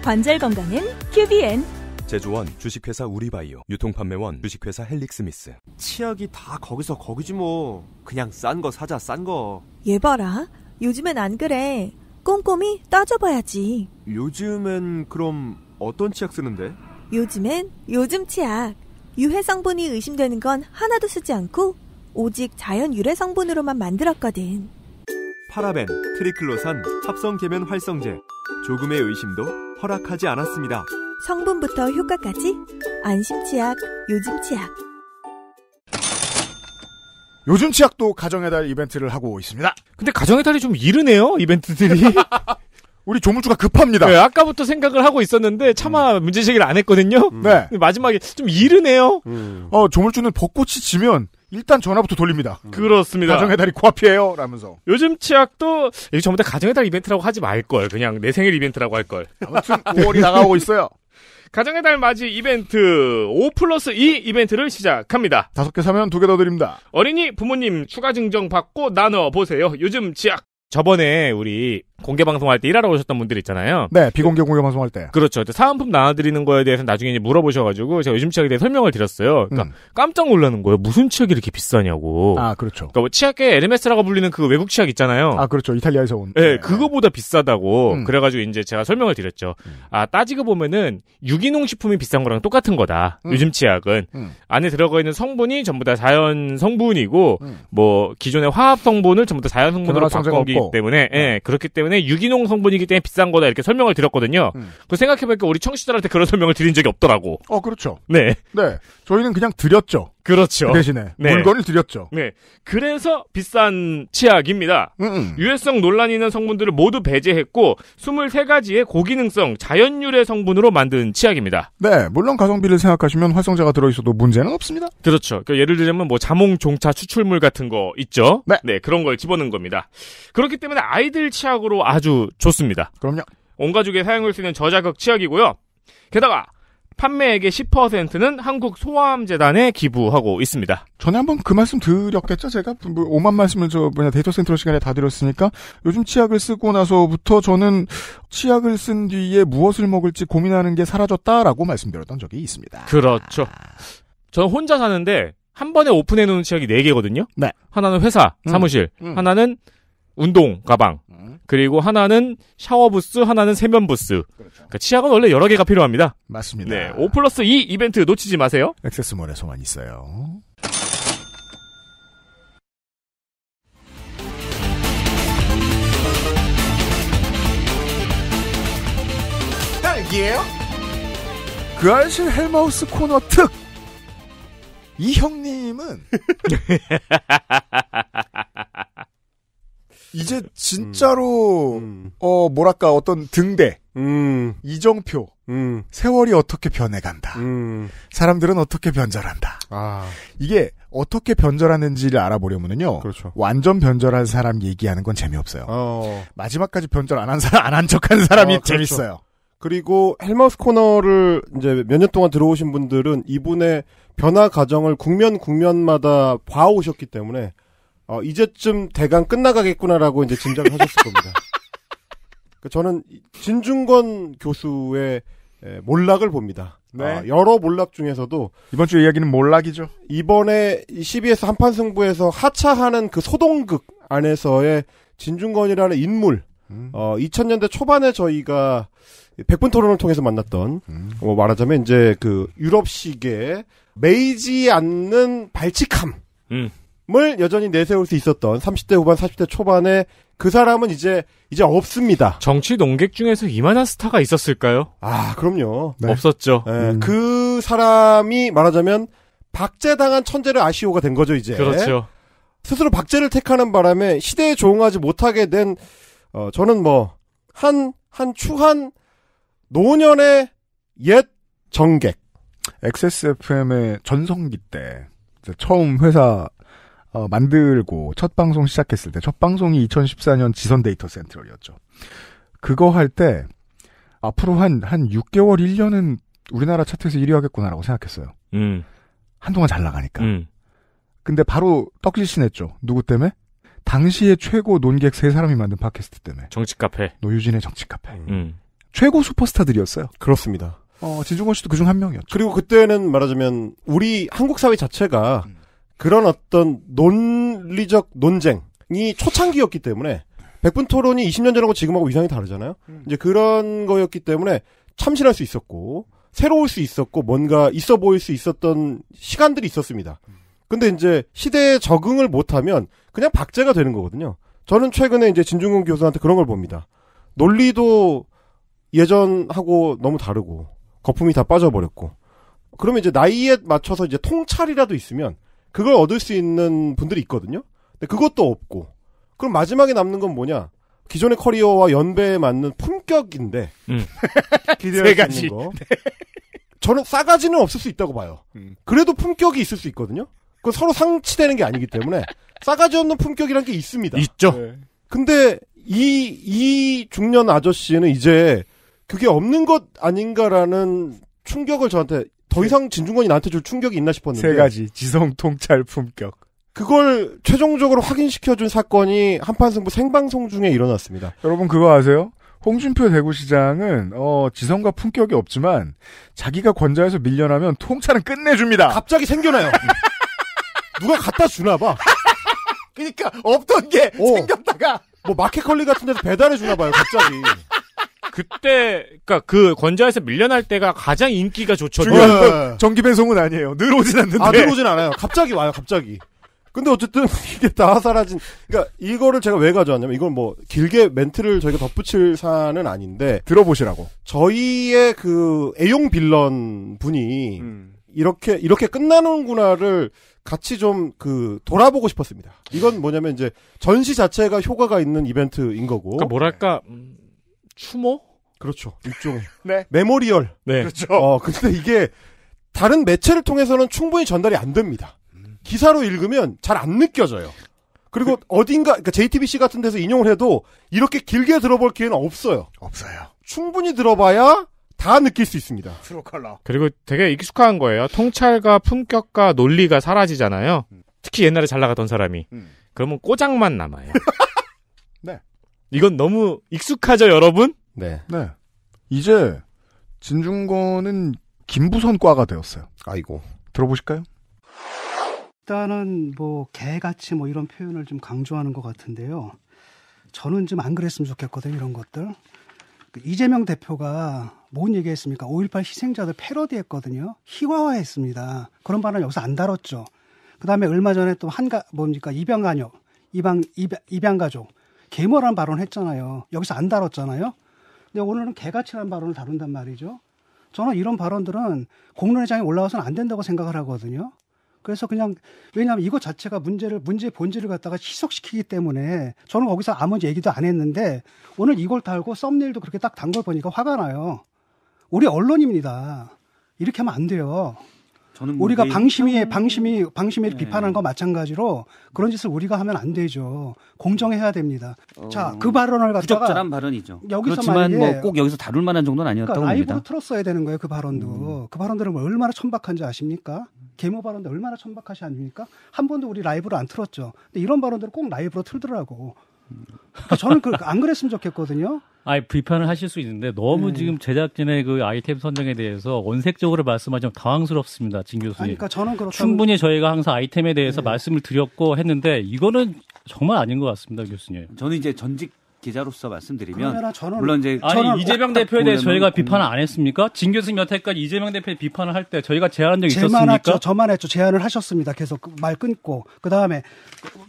관절 건강엔 QBN. 제조원 주식회사 우리바이오 유통판매원 주식회사 헬릭스미스 치약이 다 거기서 거기지 뭐. 그냥 싼 거 사자 싼 거. 얘 봐라. 요즘엔 안 그래. 꼼꼼히 따져봐야지. 요즘엔 그럼 어떤 치약 쓰는데? 요즘엔 요즘 치약. 유해 성분이 의심되는 건 하나도 쓰지 않고 오직 자연 유래 성분으로만 만들었거든. 파라벤, 트리클로산, 합성 계면 활성제. 조금의 의심도 허락하지 않았습니다. 성분부터 효과까지 안심 치약, 요즘 치약. 요즘 치약도 가정의 달 이벤트를 하고 있습니다. 근데 가정의 달이 좀 이르네요 이벤트들이. 우리 조물주가 급합니다. 네, 아까부터 생각을 하고 있었는데 차마 문제 제기를 안 했거든요. 네. 근데 마지막에 좀 이르네요. 어, 조물주는 벚꽃이 지면 일단 전화부터 돌립니다. 그렇습니다. 가정의 달이 코앞이에요. 라면서. 요즘 치약도 이게 전부 다 가정의 달 이벤트라고 하지 말 걸. 그냥 내 생일 이벤트라고 할 걸. 아무튼 5월이 다가오고 있어요. 가정의 달 맞이 이벤트 5 플러스 2 이벤트를 시작합니다. 다섯 개 사면 두 개 더 드립니다. 어린이 부모님 추가 증정 받고 나눠 보세요. 요즘 치약. 저번에 우리 공개 방송할 때 일하러 오셨던 분들 있잖아요. 네, 비공개 공개 방송할 때. 그렇죠. 사은품 나눠드리는 거에 대해서 나중에 이제 물어보셔가지고 제가 요즘 치약에 대해 설명을 드렸어요. 그러니까 깜짝 놀라는 거예요. 무슨 치약이 이렇게 비싸냐고. 아, 그렇죠. 그러니까 뭐 치약계 에르메스라고 불리는 그 외국 치약 있잖아요. 아, 그렇죠. 이탈리아에서 온. 네, 그거보다 비싸다고. 음. 그래가지고 이제 제가 설명을 드렸죠. 아, 따지고 보면은 유기농 식품이 비싼 거랑 똑같은 거다. 음. 요즘 치약은. 음. 안에 들어가 있는 성분이 전부 다 자연 성분이고, 음. 뭐, 기존의 화합 성분을 전부 다 자연 성분으로 바꾸기. 때문에, 예, 그렇기 때문에 유기농 성분이기 때문에 비싼 거다. 이렇게 설명을 드렸거든요. 음. 그 생각해보니까 우리 청취자들한테 그런 설명을 드린 적이 없더라고. 어, 그렇죠. 네. 네. 저희는 그냥 드렸죠. 그렇죠. 그 대신에. 네. 물건을 드렸죠. 네. 그래서 비싼 치약입니다. 음, 유해성 논란이 있는 성분들을 모두 배제했고 23가지의 고기능성 자연유래 성분으로 만든 치약입니다. 네, 물론 가성비를 생각하시면 활성제가 들어 있어도 문제는 없습니다. 그렇죠. 그러니까 예를 들자면 뭐 자몽 종차 추출물 같은 거 있죠. 네. 그런 걸 집어넣은 겁니다. 그렇기 때문에 아이들 치약으로 아주 좋습니다. 그럼요. 온 가족이 사용할 수 있는 저자극 치약이고요. 게다가 판매액의 10%는 한국 소아암재단에 기부하고 있습니다. 전에 한번 그 말씀 드렸겠죠, 제가? 뭐, 오만 말씀을 저, 뭐냐, 데이터 센트럴 시간에 다 드렸으니까, 요즘 치약을 쓰고 나서부터 저는 치약을 쓴 뒤에 무엇을 먹을지 고민하는 게 사라졌다라고 말씀드렸던 적이 있습니다. 그렇죠. 저는 혼자 사는데 한 번에 오픈해 놓은 치약이 4개거든요. 네. 하나는 회사, 음. 사무실, 음. 하나는 운동 가방, 그리고 하나는 샤워 부스, 하나는 세면 부스. 그러니까 치약은 원래 여러 개가 필요합니다. 맞습니다. 네. 5 플러스 2 이벤트 놓치지 마세요. 액세스몰에서만 있어요. 딸기예요? 그 알실 헬마우스 코너 특! 이 형님은 이제 진짜로 어 뭐랄까 어떤 등대 이정표 세월이 어떻게 변해간다. 사람들은 어떻게 변절한다. 이게 어떻게 변절하는지를 알아보려면은요 완전 변절한 사람 얘기하는 건 재미없어요. 마지막까지 변절 안 한 사람 안 한 척한 사람이 어, 그렇죠. 재밌어요. 그리고 헬마우스 코너를 이제 몇 년 동안 들어오신 분들은 이분의 변화 과정을 국면 국면마다 봐오셨기 때문에 어, 이제쯤 대강 끝나가겠구나라고 이제 짐작을 하셨을 겁니다. 그 저는 진중권 교수의 에, 몰락을 봅니다. 네. 어, 여러 몰락 중에서도 이번 주 이야기는 몰락이죠. 이번에 CBS 한판 승부에서 하차하는 그 소동극 안에서의 진중권이라는 인물, 어, 2000년대 초반에 저희가 백분 토론을 통해서 만났던, 뭐 말하자면 이제 그 유럽식의 메이지 않는 발칙함. 음. 을 여전히 내세울 수 있었던 30대 후반, 40대 초반에 그 사람은 이제, 이제 없습니다. 정치 농객 중에서 이만한 스타가 있었을까요? 아, 그럼요. 없었죠. 예, 그 사람이 말하자면 박제당한 천재를 아시오가 된 거죠, 이제. 그렇죠. 스스로 박제를 택하는 바람에 시대에 조응하지 못하게 된, 어, 저는 뭐, 한, 한 추한 노년의 옛 정객. XSFM의 전성기 때 처음 회사 어, 만들고 첫 방송 시작했을 때 첫 방송이 2014년 지선 데이터 센트럴이었죠. 그거 할 때 앞으로 한한 6개월 1년은 우리나라 차트에서 1위 하겠구나라고 생각했어요. 음. 한동안 잘 나가니까. 음. 근데 바로 떡실신했죠. 누구 때문에? 당시에 최고 논객 세 사람이 만든 팟캐스트 때문에. 정치 카페. 노유진의 정치 카페. 음. 최고 슈퍼스타들이었어요. 그렇습니다. 어, 지중권 씨도 그중 한 명이었죠. 그리고 그때는 말하자면 우리 한국 사회 자체가 그런 어떤 논리적 논쟁이 초창기였기 때문에 백분 토론이 20년 전하고 지금하고 위상이 다르잖아요. 이제 그런 거였기 때문에 참신할 수 있었고 새로울 수 있었고 뭔가 있어 보일 수 있었던 시간들이 있었습니다. 근데 이제 시대에 적응을 못하면 그냥 박제가 되는 거거든요. 저는 최근에 이제 진중근 교수한테 그런 걸 봅니다. 논리도 예전하고 너무 다르고 거품이 다 빠져버렸고 그러면 이제 나이에 맞춰서 이제 통찰이라도 있으면 그걸 얻을 수 있는 분들이 있거든요. 근데 그것도 없고 그럼 마지막에 남는 건 뭐냐? 기존의 커리어와 연배에 맞는 품격인데 음. 기대할 세수 가지. 있는 거. 저는 싸가지는 없을 수 있다고 봐요. 그래도 품격이 있을 수 있거든요. 그 서로 상치되는 게 아니기 때문에 싸가지 없는 품격이란 게 있습니다. 있죠. 근데 이, 이 중년 아저씨는 이제 그게 없는 것 아닌가라는 충격을 저한테 더 이상 진중권이 나한테 줄 충격이 있나 싶었는데. 세 가지 지성 통찰 품격. 그걸 최종적으로 확인시켜준 사건이 한판승부 생방송 중에 일어났습니다. 여러분 그거 아세요? 홍준표 대구시장은 어, 지성과 품격이 없지만 자기가 권좌에서 밀려나면 통찰은 끝내줍니다. 갑자기 생겨나요. 누가 갖다 주나 봐. 그러니까 없던 게 어. 생겼다가 뭐 마켓컬리 같은 데서 배달해 주나 봐요, 갑자기. 그때 그러니까 그 권좌에서 밀려날 때가 가장 인기가 좋죠. 네. 정기 배송은 아니에요. 늘 오진 않는데. 아, 들어오진 않아요. 갑자기 와요, 갑자기. 근데 어쨌든 이게 다 사라진, 그러니까 이거를 제가 왜 가져왔냐면 이건 뭐 길게 멘트를 저희가 덧붙일 사안은 아닌데 들어보시라고. 저희의 그 애용 빌런 분이 이렇게 이렇게 끝나는구나를 같이 좀 그 돌아보고 싶었습니다. 이건 뭐냐면 이제 전시 자체가 효과가 있는 이벤트인 거고. 그러니까 뭐랄까 음, 추모? 그렇죠. 일종의 네. memorial. 네. 그렇죠. 어, 근데 이게 다른 매체를 통해서는 충분히 전달이 안 됩니다. 기사로 읽으면 잘 안 느껴져요. 그리고 어딘가, 그러니까 JTBC 같은 데서 인용을 해도 이렇게 길게 들어볼 기회는 없어요. 없어요. 충분히 들어봐야 다 느낄 수 있습니다. true color. 그리고 되게 익숙한 거예요. 통찰과 품격과 논리가 사라지잖아요. 특히 옛날에 잘 나가던 사람이. 그러면 꼬장만 남아요. 네. 이건 너무 익숙하죠, 여러분? 네. 네. 이제 진중권은 김부선과가 되었어요. 아이고. 들어보실까요? 일단은 뭐 개같이 뭐 이런 표현을 좀 강조하는 것 같은데요. 저는 좀 안 그랬으면 좋겠거든요, 이런 것들. 그 이재명 대표가 뭔 얘기했습니까? 5.18 희생자들 패러디했거든요. 희화화했습니다. 그런 발언 여기서 안 다뤘죠. 그 다음에 얼마 전에 또 한가, 뭡니까? 입양가족, 입양, 입양, 입양가족. 계모라는 발언 했잖아요. 여기서 안 다뤘잖아요. 근데 오늘은 개같이라는 발언을 다룬단 말이죠. 저는 이런 발언들은 공론회장에 올라와서는 안 된다고 생각을 하거든요. 그래서 그냥 왜냐하면 이것 자체가 문제를 문제의 본질을 갖다가 희석시키기 때문에 저는 거기서 아무 얘기도 안 했는데 오늘 이걸 달고 썸네일도 그렇게 딱 단 걸 보니까 화가 나요. 우리 언론입니다. 이렇게 하면 안 돼요. 뭐 우리가 내 방심위에 방심위 방심위를 네. 비판하는 거 마찬가지로 그런 짓을 우리가 하면 안 되죠. 공정해야 됩니다. 자, 그 발언을 갖다가 부적절한 발언이죠. 여기서 그렇지만 뭐 꼭 여기서 다룰 만한 정도는 아니었다고 그러니까 라이브로 봅니다. 틀었어야 되는 거예요, 그 발언도. 그 발언들은 뭐 얼마나 천박한지 아십니까? 계모 발언도 얼마나 천박하시 아닙니까? 한 번도 우리 라이브로 안 틀었죠. 근데 이런 발언들을 꼭 라이브로 틀더라고. 그러니까 저는 그, 안 그랬으면 좋겠거든요. 아니 비판을 하실 수 있는데 너무 네. 지금 제작진의 그 아이템 선정에 대해서 원색적으로 말씀하기 좀 당황스럽습니다, 진 교수님. 아니, 그러니까 저는 그렇다면 충분히 저희가 항상 아이템에 대해서 말씀을 드렸고 했는데 이거는 정말 아닌 것 같습니다, 교수님. 저는 이제 전직 기자로서 말씀드리면 물론 이제 아니 이재명 딱 대표에 대해서 보면은 저희가 비판을 안 했습니까? 진 교수님 여태까지 이재명 대표의 비판을 할 때 저희가 제안한 적 제만 있었습니까? 했죠. 저만 했죠. 제안을 하셨습니다. 계속 그말 끊고 그 다음에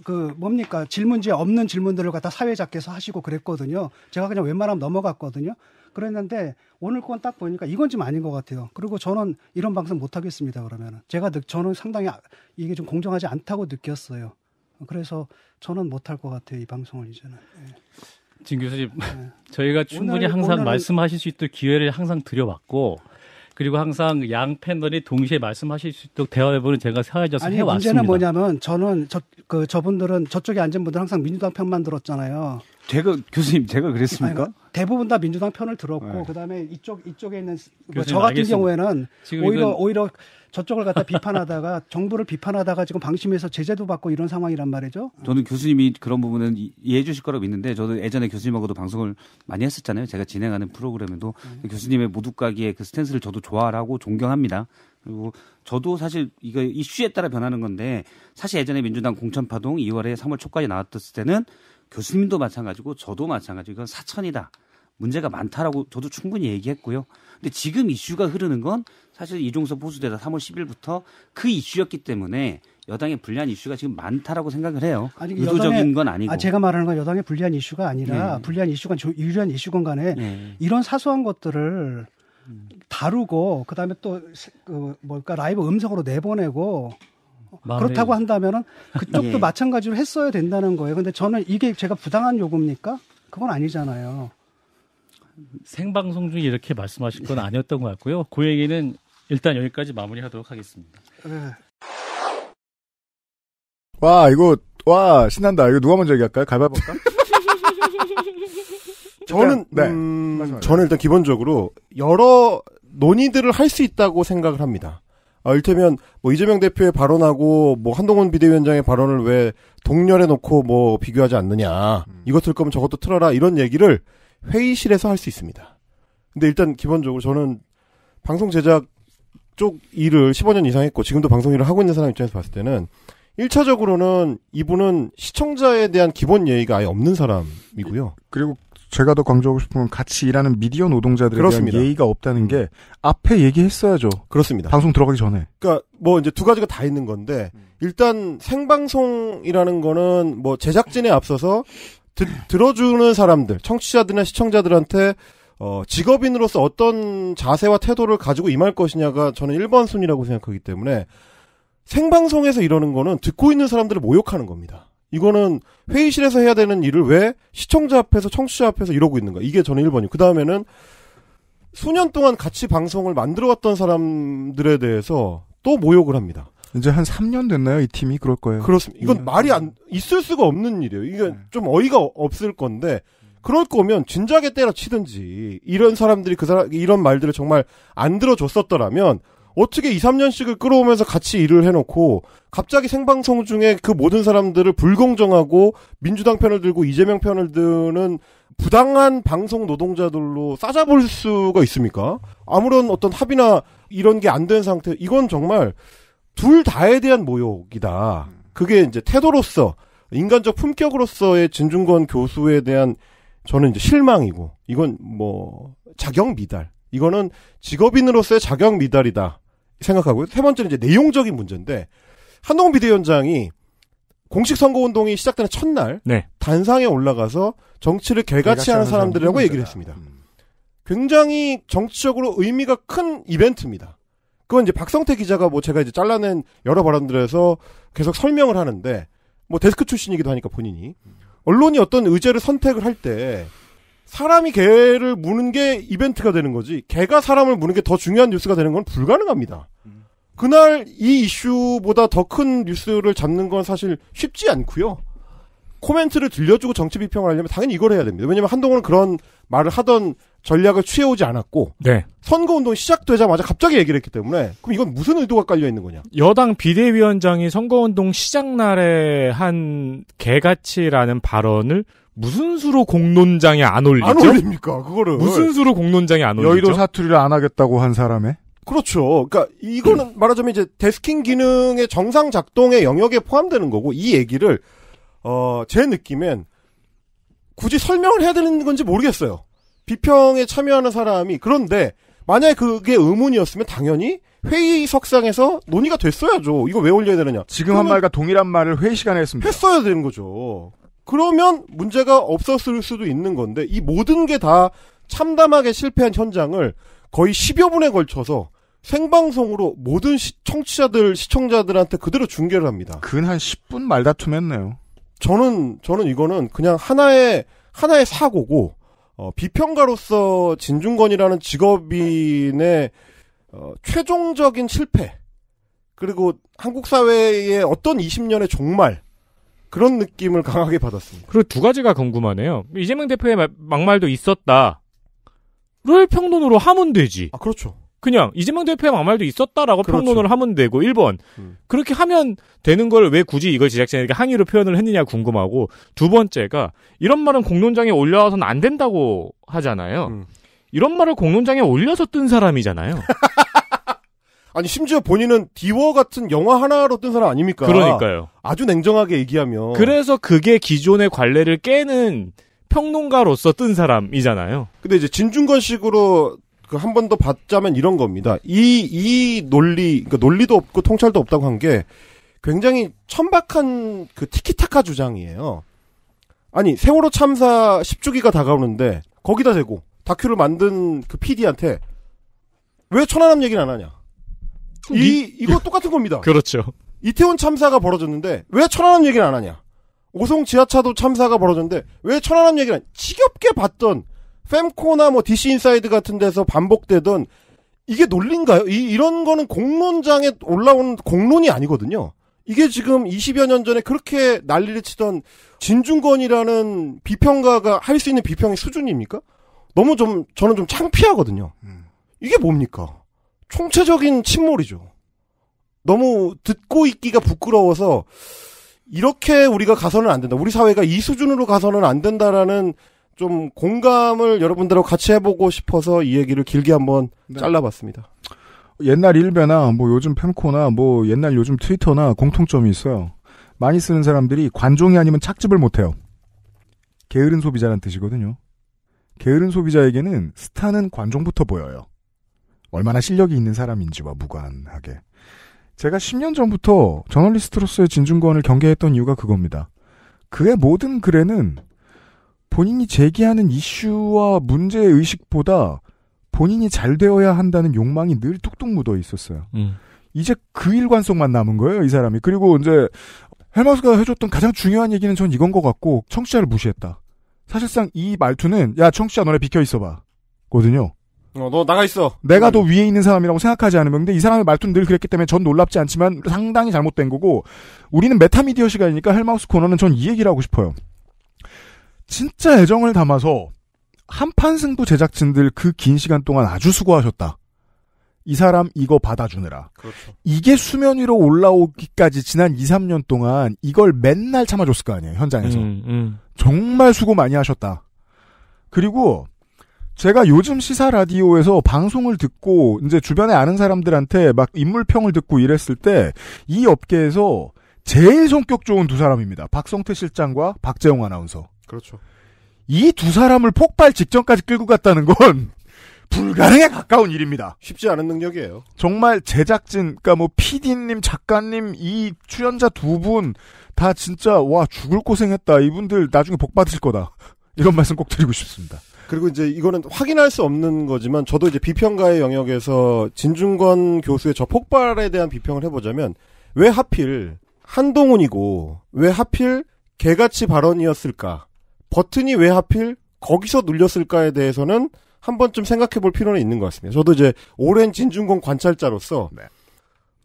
그 뭡니까 질문지에 없는 질문들을 갖다 사회자께서 하시고 그랬거든요. 제가 그냥 웬만하면 넘어갔거든요. 그랬는데 오늘 건 딱 보니까 이건 좀 아닌 것 같아요. 그리고 저는 이런 방송 못 하겠습니다. 그러면 제가 느- 저는 상당히 아- 이게 좀 공정하지 않다고 느꼈어요. 그래서 저는 못할 것 같아요. 이 방송을 이제는. 예. 진 교수님, 저희가 충분히 오늘- 항상 오늘은- 말씀하실 수 있도록 기회를 항상 드려왔고, 그리고 항상 양 패널이 동시에 말씀하실 수 있도록 대화해보는 제가 사회자서 아니 해왔습니다. 문제는 뭐냐면 저는 저 그 저분들은 저쪽에 앉은 분들 항상 민주당 편만 들었잖아요. 제가 교수님 제가 그랬습니까? 아니, 대부분 다 민주당 편을 들었고 네. 그다음에 이쪽 이쪽에 있는 뭐 저 같은 알겠습니다. 경우에는 오히려 이건- 오히려 저쪽을 갖다 비판하다가 정부를 비판하다가 지금 방심해서 제재도 받고 이런 상황이란 말이죠. 저는 교수님이 그런 부분은 이- 이해해 주실 거라고 믿는데 저도 예전에 교수님하고도 방송을 많이 했었잖아요. 제가 진행하는 프로그램에도 네. 교수님의 모두가기의 그 스탠스를 저도 좋아하고 존경합니다. 그리고 저도 사실 이거 이슈에 따라 변하는 건데 사실 예전에 민주당 공천파동 2월에 3월 초까지 나왔을 때는 교수님도 마찬가지고 저도 마찬가지고 이건 사천이다. 문제가 많다라고 저도 충분히 얘기했고요. 근데 지금 이슈가 흐르는 건 사실 이종석 보수대사 3월 10일부터 그 이슈였기 때문에 여당의 불리한 이슈가 지금 많다라고 생각을 해요. 아니, 의도적인 여당의- 건 아니고. 아, 제가 말하는 건 여당의 불리한 이슈가 아니라 네. 불리한 이슈건 조- 유리한 이슈건 간에 네. 이런 사소한 것들을 다루고 그다음에 또 그 뭘까 라이브 음성으로 내보내고 마음에- 그렇다고 한다면은 그쪽도 예. 마찬가지로 했어야 된다는 거예요. 근데 저는 이게 제가 부당한 요구입니까? 그건 아니잖아요. 생방송 중에 이렇게 말씀하신 건 아니었던 것 같고요. 그 얘기는 일단 여기까지 마무리하도록 하겠습니다. 네. 와 이거 와 신난다. 이거 누가 먼저 얘기할까요? 가위바위보 할까? 저는 네. 음, 저는 일단 기본적으로 여러 논의들을 할 수 있다고 생각을 합니다. 아, 일테면 뭐 이재명 대표의 발언하고 뭐 한동훈 비대위원장의 발언을 왜 동렬해 놓고 뭐 비교하지 않느냐. 이거 틀 거면 저것도 틀어라. 이런 얘기를 회의실에서 할 수 있습니다. 근데 일단 기본적으로 저는 방송 제작 쪽 일을 15년 이상 했고 지금도 방송 일을 하고 있는 사람 입장에서 봤을 때는 1차적으로는 이분은 시청자에 대한 기본 예의가 아예 없는 사람이고요. 그리고 제가 더 강조하고 싶은 건 같이 일하는 미디어 노동자들에 그렇습니다. 대한 예의가 없다는 게 앞에 얘기했어야죠. 그렇습니다. 방송 들어가기 전에. 그러니까 뭐 이제 두 가지가 다 있는 건데 일단 생방송이라는 거는 뭐 제작진에 앞서서 드- 들어주는 사람들, 청취자들이나 시청자들한테 어, 직업인으로서 어떤 자세와 태도를 가지고 임할 것이냐가 저는 1번 순위라고 생각하기 때문에 생방송에서 이러는 거는 듣고 있는 사람들을 모욕하는 겁니다. 이거는 회의실에서 해야 되는 일을 왜 시청자 앞에서 청취자 앞에서 이러고 있는가. 이게 저는 1번이고. 그 다음에는 수년 동안 같이 방송을 만들어왔던 사람들에 대해서 또 모욕을 합니다. 이제 한 3년 됐나요? 이 팀이 그럴 거예요. 그렇습니다. 이건 말이 안 있을 수가 없는 일이에요. 이게 좀 어이가 없을 건데 그럴 거면 진작에 때려치든지 이런 사람들이 그 사람 이런 말들을 정말 안 들어줬었더라면 어떻게 2, 3년씩을 끌어오면서 같이 일을 해놓고 갑자기 생방송 중에 그 모든 사람들을 불공정하고 민주당 편을 들고 이재명 편을 드는 부당한 방송 노동자들로 싸잡을 수가 있습니까? 아무런 어떤 합의나 이런 게 안 된 상태, 이건 정말 둘 다에 대한 모욕이다. 그게 이제 태도로서, 인간적 품격으로서의 진중권 교수에 대한 저는 이제 실망이고, 이건 뭐, 자격 미달. 이거는 직업인으로서의 자격 미달이다. 생각하고요. 세 번째는 이제 내용적인 문제인데, 한동훈 비대위원장이 공식 선거운동이 시작되는 첫날, 네. 단상에 올라가서 정치를 개같이 하는 사람들이라고 얘기를 했습니다. 굉장히 정치적으로 의미가 큰 이벤트입니다. 그건 이제 박성태 기자가 뭐 제가 이제 잘라낸 여러 발언들에서 계속 설명을 하는데 뭐 데스크 출신이기도 하니까 본인이 언론이 어떤 의제를 선택을 할 때 사람이 개를 무는 게 이벤트가 되는 거지 개가 사람을 무는 게 더 중요한 뉴스가 되는 건 불가능합니다. 그날 이 이슈보다 더 큰 뉴스를 잡는 건 사실 쉽지 않고요. 코멘트를 들려주고 정치 비평을 하려면 당연히 이걸 해야 됩니다. 왜냐면 한동훈은 그런 말을 하던 전략을 취해오지 않았고 네. 선거운동이 시작되자마자 갑자기 얘기를 했기 때문에 그럼 이건 무슨 의도가 깔려 있는 거냐? 여당 비대위원장이 선거운동 시작 날에 한 개같이라는 발언을 무슨 수로 공론장에 안 올리죠? 안 올립니까? 그거를 무슨 수로 공론장에 안 올리죠? 여의도 사투리를 안 하겠다고 한 사람의 그렇죠. 그러니까 이거는 말하자면 이제 데스킹 기능의 정상 작동의 영역에 포함되는 거고 이 얘기를 어 제 느낌엔 굳이 설명을 해야 되는 건지 모르겠어요. 비평에 참여하는 사람이 그런데 만약에 그게 의문이었으면 당연히 회의석상에서 논의가 됐어야죠. 이거 왜 올려야 되느냐? 지금 한 말과 동일한 말을 회의 시간에 했습니다. 했어야 되는 거죠. 그러면 문제가 없었을 수도 있는 건데 이 모든 게 다 참담하게 실패한 현장을 거의 10여 분에 걸쳐서 생방송으로 모든 시- 청취자들, 시청자들한테 그대로 중계를 합니다. 근 한 10분 말다툼했네요. 저는 저는 이거는 그냥 하나의 하나의 사고고 어, 비평가로서 진중권이라는 직업인의 어, 최종적인 실패 그리고 한국 사회의 어떤 20년의 종말 그런 느낌을 강하게 받았습니다. 그리고 두 가지가 궁금하네요. 이재명 대표의 마- 막말도 있었다. 를 평론으로 하면 되지. 아, 그렇죠. 그냥 이재명 대표의 막말도 있었다라고 그렇죠. 평론을 하면 되고 1번. 그렇게 하면 되는 걸 왜 굳이 이걸 제작진에게 항의로 표현을 했느냐 궁금하고 두 번째가 이런 말은 공론장에 올려서는 안 된다고 하잖아요. 음. 이런 말을 공론장에 올려서 뜬 사람이잖아요. 아니 심지어 본인은 디워 같은 영화 하나로 뜬 사람 아닙니까? 그러니까요. 아주 냉정하게 얘기하면 그래서 그게 기존의 관례를 깨는 평론가로서 뜬 사람이잖아요. 근데 이제 진중권식으로 그 한 번 더 받자면 이런 겁니다. 이, 이 논리, 그러니까 논리도 없고 통찰도 없다고 한 게 굉장히 천박한 그 티키타카 주장이에요. 아니, 세월호 참사 10주기가 다가오는데 거기다 대고 다큐를 만든 그 PD한테 왜 천안함 얘기를 안 하냐? 이, 이거 똑같은 겁니다. 그렇죠. 이태원 참사가 벌어졌는데 왜 천안함 얘기를 안 하냐? 오송 지하차도 참사가 벌어졌는데 왜 천안함 얘기를 안 지겹게 봤던 펨코나 뭐 DC 인사이드 같은 데서 반복되던 이게 논리인가요? 이, 이런 거는 공론장에 올라오는 공론이 아니거든요. 이게 지금 20여 년 전에 그렇게 난리를 치던 진중권이라는 비평가가 할 수 있는 비평의 수준입니까? 너무 좀, 저는 좀 창피하거든요. 이게 뭡니까? 총체적인 침몰이죠. 너무 듣고 있기가 부끄러워서 이렇게 우리가 가서는 안 된다. 우리 사회가 이 수준으로 가서는 안 된다라는 좀 공감을 여러분들하고 같이 해보고 싶어서 이 얘기를 길게 한번 잘라봤습니다. 옛날 일베나 뭐 요즘 펜코나 뭐 옛날 요즘 트위터나 공통점이 있어요. 많이 쓰는 사람들이 관종이 아니면 착즙을 못해요. 게으른 소비자란 뜻이거든요. 게으른 소비자에게는 스타는 관종부터 보여요. 얼마나 실력이 있는 사람인지와 무관하게. 제가 10년 전부터 저널리스트로서의 진중권을 경계했던 이유가 그겁니다. 그의 모든 글에는 본인이 제기하는 이슈와 문제의 의식보다 본인이 잘 되어야 한다는 욕망이 늘 뚝뚝 묻어 있었어요. 음. 이제 그 일관성만 남은 거예요, 이 사람이. 그리고 이제 헬마스가 해줬던 가장 중요한 얘기는 전 이건 것 같고 청취자를 무시했다. 사실상 이 말투는 야 청취자 너네 비켜 있어봐 거든요. 어, 너 나가 있어. 내가 더 위에 있는 사람이라고 생각하지 않으면 근데 이 사람의 말투는 늘 그랬기 때문에 전 놀랍지 않지만 상당히 잘못된 거고 우리는 메타미디어 시간이니까 헬마우스 코너는 전 이 얘기를 하고 싶어요. 진짜 애정을 담아서 한판 승부 제작진들 그 긴 시간 동안 아주 수고하셨다. 이 사람 이거 받아주느라. 그렇죠. 이게 수면 위로 올라오기까지 지난 2, 3년 동안 이걸 맨날 참아줬을 거 아니에요, 현장에서. 음, 음. 정말 수고 많이 하셨다. 그리고 제가 요즘 시사 라디오에서 방송을 듣고 이제 주변에 아는 사람들한테 막 인물평을 듣고 이랬을 때 이 업계에서 제일 성격 좋은 두 사람입니다. 박성태 실장과 박재홍 아나운서. 그렇죠. 이 두 사람을 폭발 직전까지 끌고 갔다는 건 불가능에 가까운 일입니다. 쉽지 않은 능력이에요. 정말 제작진, 그러니까 뭐 PD님, 작가님, 이 출연자 두 분 다 진짜 와 죽을 고생했다. 이분들 나중에 복 받으실 거다. 이런 말씀 꼭 드리고 싶습니다. 그리고 이제 이거는 확인할 수 없는 거지만 저도 이제 비평가의 영역에서 진중권 교수의 저 폭발에 대한 비평을 해보자면 왜 하필 한동훈이고 왜 하필 개같이 발언이었을까 버튼이 왜 하필 거기서 눌렸을까에 대해서는 한 번쯤 생각해 볼 필요는 있는 것 같습니다. 저도 이제 오랜 진중권 관찰자로서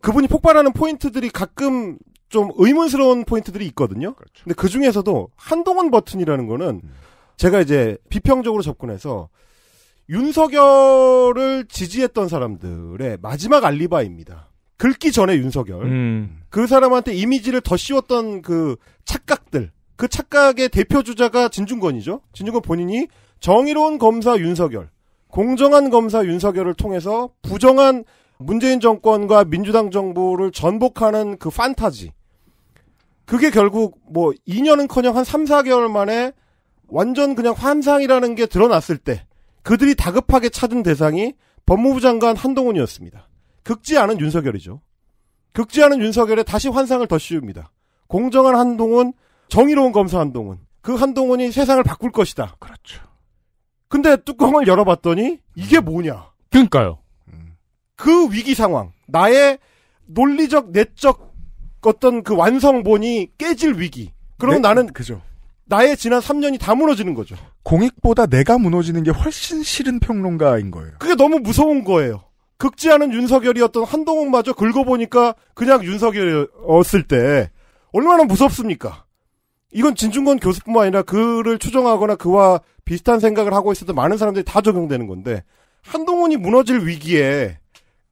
그분이 폭발하는 포인트들이 가끔 좀 의문스러운 포인트들이 있거든요. 근데 그 중에서도 한동훈 버튼이라는 거는 제가 이제 비평적으로 접근해서 윤석열을 지지했던 사람들의 마지막 알리바입니다. 긁기 전에 윤석열. 음. 그 사람한테 이미지를 더 씌웠던 그 착각들. 그 착각의 대표 주자가 진중권이죠. 진중권 본인이 정의로운 검사 윤석열, 공정한 검사 윤석열을 통해서 부정한 문재인 정권과 민주당 정부를 전복하는 그 판타지. 그게 결국 뭐 2년은커녕 한 3, 4개월 만에 완전 그냥 환상이라는 게 드러났을 때 그들이 다급하게 찾은 대상이 법무부 장관 한동훈이었습니다. 극지 않은 윤석열이죠. 극지 않은 윤석열에 다시 환상을 더 씌웁니다. 공정한 한동훈, 정의로운 검사 한동훈. 그 한동훈이 세상을 바꿀 것이다. 그렇죠. 근데 뚜껑을 열어봤더니 이게 뭐냐? 그러니까요. 그 위기 상황, 나의 논리적, 내적 어떤 그 완성본이 깨질 위기. 그러면 네, 나는 그죠. 나의 지난 3년이 다 무너지는 거죠. 공익보다 내가 무너지는 게 훨씬 싫은 평론가인 거예요. 그게 너무 무서운 거예요. 극지 않은 윤석열이었던 한동훈마저 긁어보니까 그냥 윤석열이었을 때 얼마나 무섭습니까? 이건 진중권 교수뿐만 아니라 그를 추종하거나 그와 비슷한 생각을 하고 있었던 많은 사람들이 다 적용되는 건데 한동훈이 무너질 위기에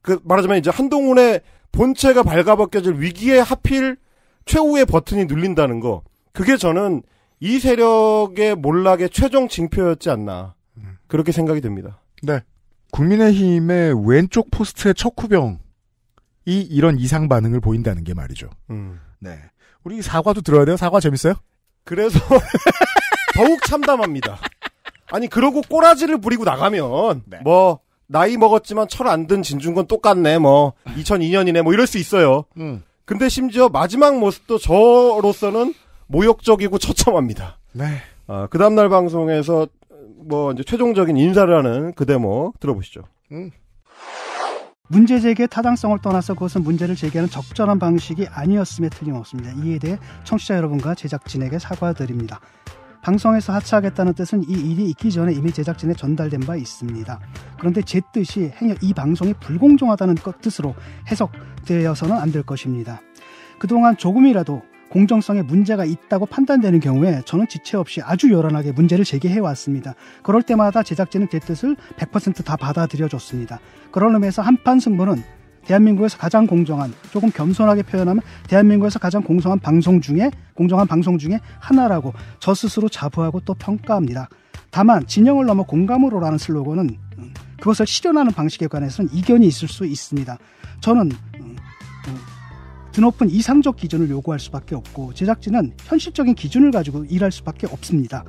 그 말하자면 이제 한동훈의 본체가 발가벗겨질 위기에 하필 최후의 버튼이 눌린다는 거 그게 저는 이 세력의 몰락의 최종 징표였지 않나 그렇게 생각이 됩니다. 네. 국민의힘의 왼쪽 포스트의 척후병이 이런 이상 반응을 보인다는 게 말이죠. 음. 네. 우리 사과도 들어야 돼요. 사과 재밌어요? 그래서 더욱 참담합니다. 아니 그러고 꼬라지를 부리고 나가면 뭐 나이 먹었지만 철 안 든 진중권 똑같네 뭐 2002년이네 뭐 이럴 수 있어요. 음. 근데 심지어 마지막 모습도 저로서는 모욕적이고 처참합니다. 네. 아, 그 다음날 방송에서 뭐 이제 최종적인 인사를 하는 그 대목 들어보시죠. 문제 제기의 타당성을 떠나서 그것은 문제를 제기하는 적절한 방식이 아니었음에 틀림없습니다. 이에 대해 청취자 여러분과 제작진에게 사과드립니다. 방송에서 하차하겠다는 뜻은 이 일이 있기 전에 이미 제작진에 전달된 바 있습니다. 그런데 제 뜻이 행여 이 방송이 불공정하다는 것 뜻으로 해석되어서는 안 될 것입니다. 그동안 조금이라도 공정성에 문제가 있다고 판단되는 경우에 저는 지체 없이 아주 요란하게 문제를 제기해 왔습니다. 그럴 때마다 제작진은 제 뜻을 100%다 받아들여 줬습니다. 그런 의미에서 한판 승부는 대한민국에서 가장 공정한 조금 겸손하게 표현하면 대한민국에서 가장 공정한 방송 중에 공정한 방송 중에 하나라고 저 스스로 자부하고 또 평가합니다. 다만 진영을 넘어 공감으로라는 슬로건은 음, 그것을 실현하는 방식에 관해서는 이견이 있을 수 있습니다. 저는 음, 음, 드높은 이상적 기준을 요구할 수밖에 없고 제작진은 현실적인 기준을 가지고 일할 수밖에 없습니다.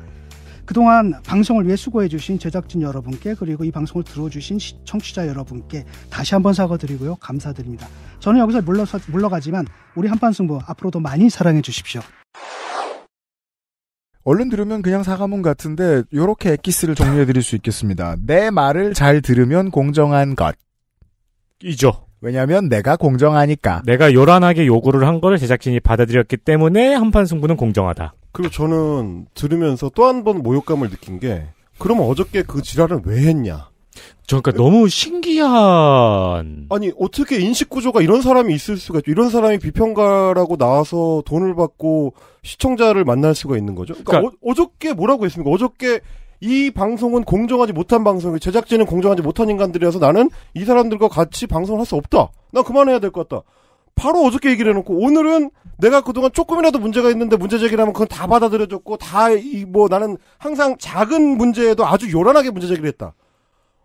그동안 방송을 위해 수고해주신 제작진 여러분께 그리고 이 방송을 들어주신 시- 청취자 여러분께 다시 한번 사과드리고요. 감사드립니다. 저는 여기서 물러서, 물러가지만 우리 한판 승부 앞으로도 많이 사랑해 주십시오. 얼른 들으면 그냥 사과문 같은데 요렇게 엑기스를 정리해 드릴 수 있겠습니다. 내 말을 잘 들으면 공정한 것. 이죠. 왜냐하면 내가 공정하니까. 내가 요란하게 요구를 한 거를 제작진이 받아들였기 때문에 한판 승부는 공정하다. 그리고 저는 들으면서 또 한 번 모욕감을 느낀 게 그러면 어저께 그 지랄은 왜 했냐? 저 그러니까 너무 신기한 아니 어떻게 인식 구조가 이런 사람이 있을 수가 있죠? 이런 사람이 비평가라고 나와서 돈을 받고 시청자를 만날 수가 있는 거죠. 그러니까, 어, 저께 뭐라고 했습니까? 어저께 이 방송은 공정하지 못한 방송이 제작진은 공정하지 못한 인간들이라서 나는 이 사람들과 같이 방송을 할 수 없다. 난 그만해야 될 것 같다. 바로 어저께 얘기를 해놓고 오늘은 내가 그동안 조금이라도 문제가 있는데 문제 제기를 하면 그건 다 받아들여줬고 다 이 뭐 나는 항상 작은 문제에도 아주 요란하게 문제 제기를 했다.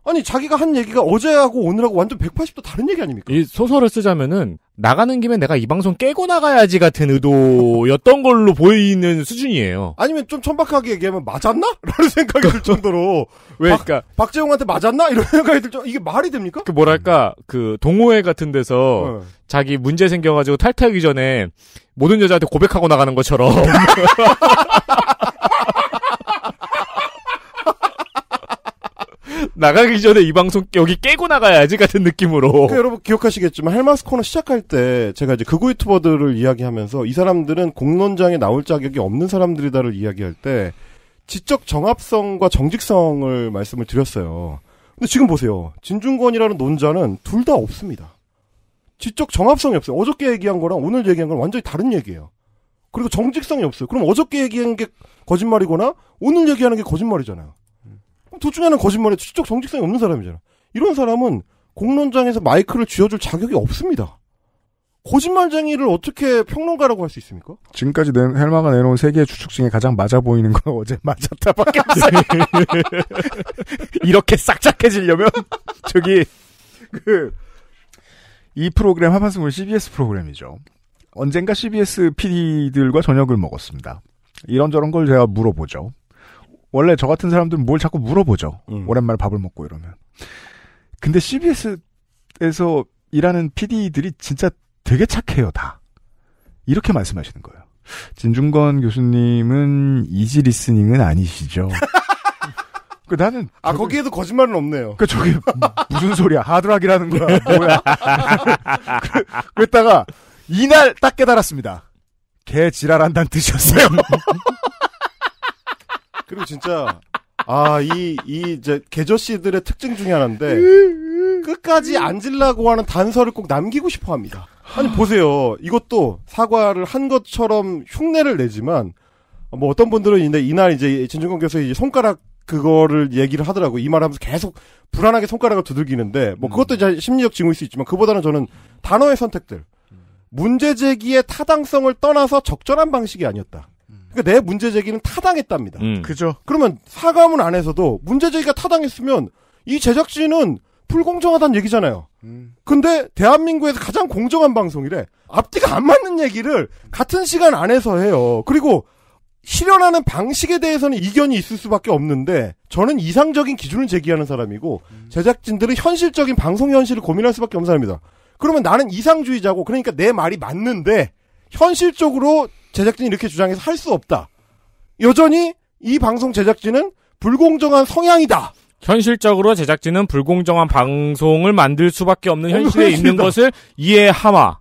아니 자기가 한 얘기가 어제하고 오늘하고 완전 180도 다른 얘기 아닙니까? 이 소설을 쓰자면은 나가는 김에 내가 이 방송 깨고 나가야지 같은 의도였던 걸로 보이는 수준이에요. 아니면 좀 천박하게 얘기하면 맞았나? 라는 생각이 들 정도로 왜, 박, 그러니까- 박재홍한테 맞았나? 이런 생각이 들 정도 이게 말이 됩니까? 그 뭐랄까 그 동호회 같은 데서 자기 문제 생겨가지고 탈퇴하기 전에 모든 여자한테 고백하고 나가는 것처럼 나가기 전에 이 방송 여기 깨고 나가야지 같은 느낌으로 그러니까 여러분 기억하시겠지만 헬마스 코너 시작할 때 제가 이제 극우 유튜버들을 이야기하면서 이 사람들은 공론장에 나올 자격이 없는 사람들이다를 이야기할 때 지적 정합성과 정직성을 말씀을 드렸어요. 근데 지금 보세요. 진중권이라는 논자는 둘 다 없습니다. 지적 정합성이 없어요. 어저께 얘기한 거랑 오늘 얘기한 건 완전히 다른 얘기예요. 그리고 정직성이 없어요. 그럼 어저께 얘기한 게 거짓말이거나 오늘 얘기하는 게 거짓말이잖아요. 중에 하나는 거짓말에 지적 정직성이 없는 사람이잖아. 이런 사람은 공론장에서 마이크를 쥐어줄 자격이 없습니다. 거짓말쟁이를 어떻게 평론가라고 할 수 있습니까? 지금까지 낸, 헬마가 내놓은 세 개의 추측 중에 가장 맞아 보이는 건 어제 맞았다밖에 없어요. 이렇게 싹싹해지려면 저기 그 이 프로그램 하반승은 CBS 프로그램이죠. 언젠가 CBS PD들과 저녁을 먹었습니다. 이런저런 걸 제가 물어보죠. 원래 저 같은 사람들은 뭘 자꾸 물어보죠. 오랜만에 밥을 먹고 이러면. 근데 CBS에서 일하는 PD들이 진짜 되게 착해요, 다. 이렇게 말씀하시는 거예요. 진중건 교수님은 이지 리스닝은 아니시죠. 그 나는 아 거기에도 거짓말은 없네요. 그 저게 무슨 소리야? 하드락이라는 거야. 뭐야? 그- 그랬다가 이날 딱 깨달았습니다. 개 지랄한다는 뜻이었어요. 그리고 진짜 아 이 이 이제 개저씨들의 특징 중에 하나인데 끝까지 앉으려고 하는 단서를 꼭 남기고 싶어 합니다. 아니 보세요. 이것도 사과를 한 것처럼 흉내를 내지만 뭐 어떤 분들은 이제 이날 이제 진중권 교수의 이제 손가락 그거를 얘기를 하더라고 이 말하면서 계속 불안하게 손가락을 두들기는데 뭐 그것도 이제 심리적 징후일 수 있지만 그보다는 저는 단어의 선택들 문제 제기의 타당성을 떠나서 적절한 방식이 아니었다. 그러니까 내 문제 제기는 타당했답니다. 그죠. 그러면 사과문 안에서도 문제 제기가 타당했으면 이 제작진은 불공정하다는 얘기잖아요. 근데 대한민국에서 가장 공정한 방송이래. 앞뒤가 안 맞는 얘기를 같은 시간 안에서 해요. 그리고 실현하는 방식에 대해서는 이견이 있을 수밖에 없는데 저는 이상적인 기준을 제기하는 사람이고 제작진들은 현실적인 방송 현실을 고민할 수밖에 없는 사람입니다. 그러면 나는 이상주의자고 그러니까 내 말이 맞는데 현실적으로 제작진이 이렇게 주장해서 할 수 없다. 여전히 이 방송 제작진은 불공정한 성향이다. 현실적으로 제작진은 불공정한 방송을 만들 수밖에 없는 현실에 있는 그렇습니다. 것을 이해하마.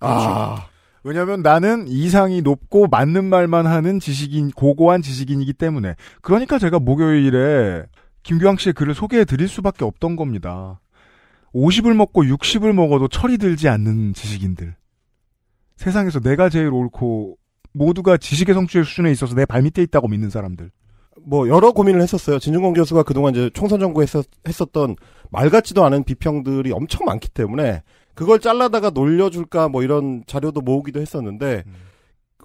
아. 왜냐면 나는 이상이 높고 맞는 말만 하는 지식인, 고고한 지식인이기 때문에. 그러니까 제가 목요일에 김규황 씨의 글을 소개해 드릴 수밖에 없던 겁니다. 50을 먹고 60을 먹어도 철이 들지 않는 지식인들. 세상에서 내가 제일 옳고 모두가 지식의 성취의 수준에 있어서 내 발밑에 있다고 믿는 사람들. 뭐 여러 고민을 했었어요. 진중권 교수가 그동안 이제 총선 정부에 했었, 했었던 말 같지도 않은 비평들이 엄청 많기 때문에 그걸 잘라다가 놀려줄까 뭐 이런 자료도 모으기도 했었는데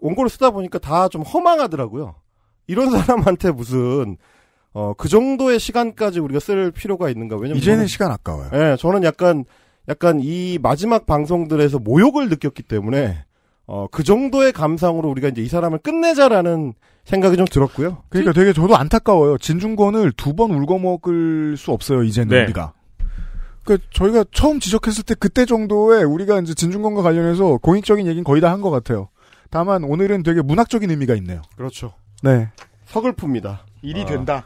원고를 쓰다 보니까 다 좀 허망하더라고요. 이런 사람한테 무슨 어 그 정도의 시간까지 우리가 쓸 필요가 있는가? 왜냐면 이제는 저는- 시간 아까워요. 예, 저는 약간 약간 이 마지막 방송들에서 모욕을 느꼈기 때문에 어 그 정도의 감상으로 우리가 이제 이 사람을 끝내자라는 생각이 좀 들었고요. 그러니까 되게 저도 안타까워요. 진중권을 두 번 울거먹을 수 없어요. 이제는 네. 우리가. 그 저희가 처음 지적했을 때 그때 정도에 우리가 이제 진중권과 관련해서 공익적인 얘기는 거의 다 한 것 같아요. 다만 오늘은 되게 문학적인 의미가 있네요. 그렇죠. 네. 서글픕니다. 일이 아. 된다.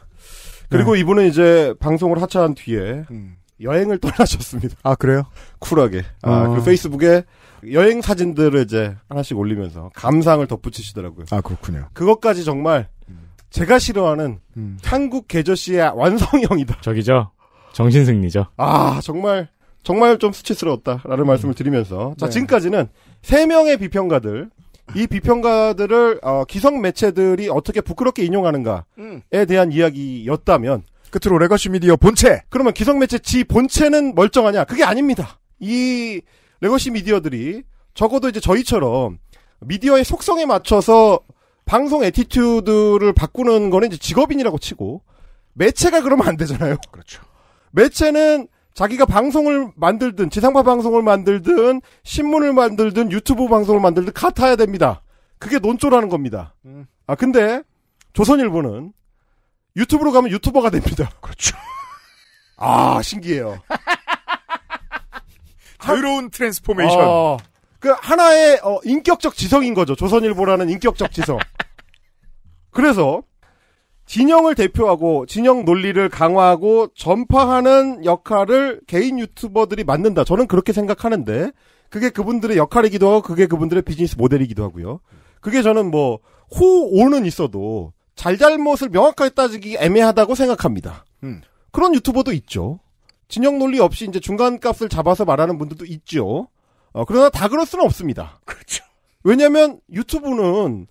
그리고 네. 이분은 이제 방송을 하차한 뒤에 음. 여행을 떠나셨습니다. 아 그래요? 쿨하게. 아, 어. 그리고 페이스북에 여행 사진들을 이제 하나씩 올리면서 감상을 덧붙이시더라고요. 아 그렇군요. 그것까지 정말 제가 싫어하는 음. 한국 계저씨의 완성형이다. 저기죠. 정신승리죠. 아 정말 정말 좀 수치스러웠다라는 말씀을 드리면서 자 네. 지금까지는 세 명의 비평가들 이 비평가들을 어, 기성 매체들이 어떻게 부끄럽게 인용하는가에 음. 대한 이야기였다면 끝으로 legacy 미디어 본체. 그러면 기성 매체 지 본체는 멀쩡하냐? 그게 아닙니다. 이 legacy 미디어들이 적어도 이제 저희처럼 미디어의 속성에 맞춰서 방송 attitude를 바꾸는 거는 이제 직업인이라고 치고 매체가 그러면 안 되잖아요. 그렇죠. 매체는 자기가 방송을 만들든 지상파 방송을 만들든 신문을 만들든 유튜브 방송을 만들든 같아야 됩니다. 그게 논조라는 겁니다. 음. 아 근데 조선일보는 유튜브로 가면 유튜버가 됩니다. 그렇죠. 아 신기해요. 자유로운 transformation. 어, 그 하나의 어, 인격적 지성인 거죠. 조선일보라는 인격적 지성. 그래서 진영을 대표하고 진영 논리를 강화하고 전파하는 역할을 개인 유튜버들이 맡는다. 저는 그렇게 생각하는데 그게 그분들의 역할이기도 하고 그게 그분들의 비즈니스 모델이기도 하고요. 그게 저는 뭐 호오는 있어도 잘잘못을 명확하게 따지기 애매하다고 생각합니다. 음. 그런 유튜버도 있죠. 진영 논리 없이 이제 중간 값을 잡아서 말하는 분들도 있죠. 어, 그러나 다 그럴 수는 없습니다. 그렇죠. 왜냐하면 유튜브는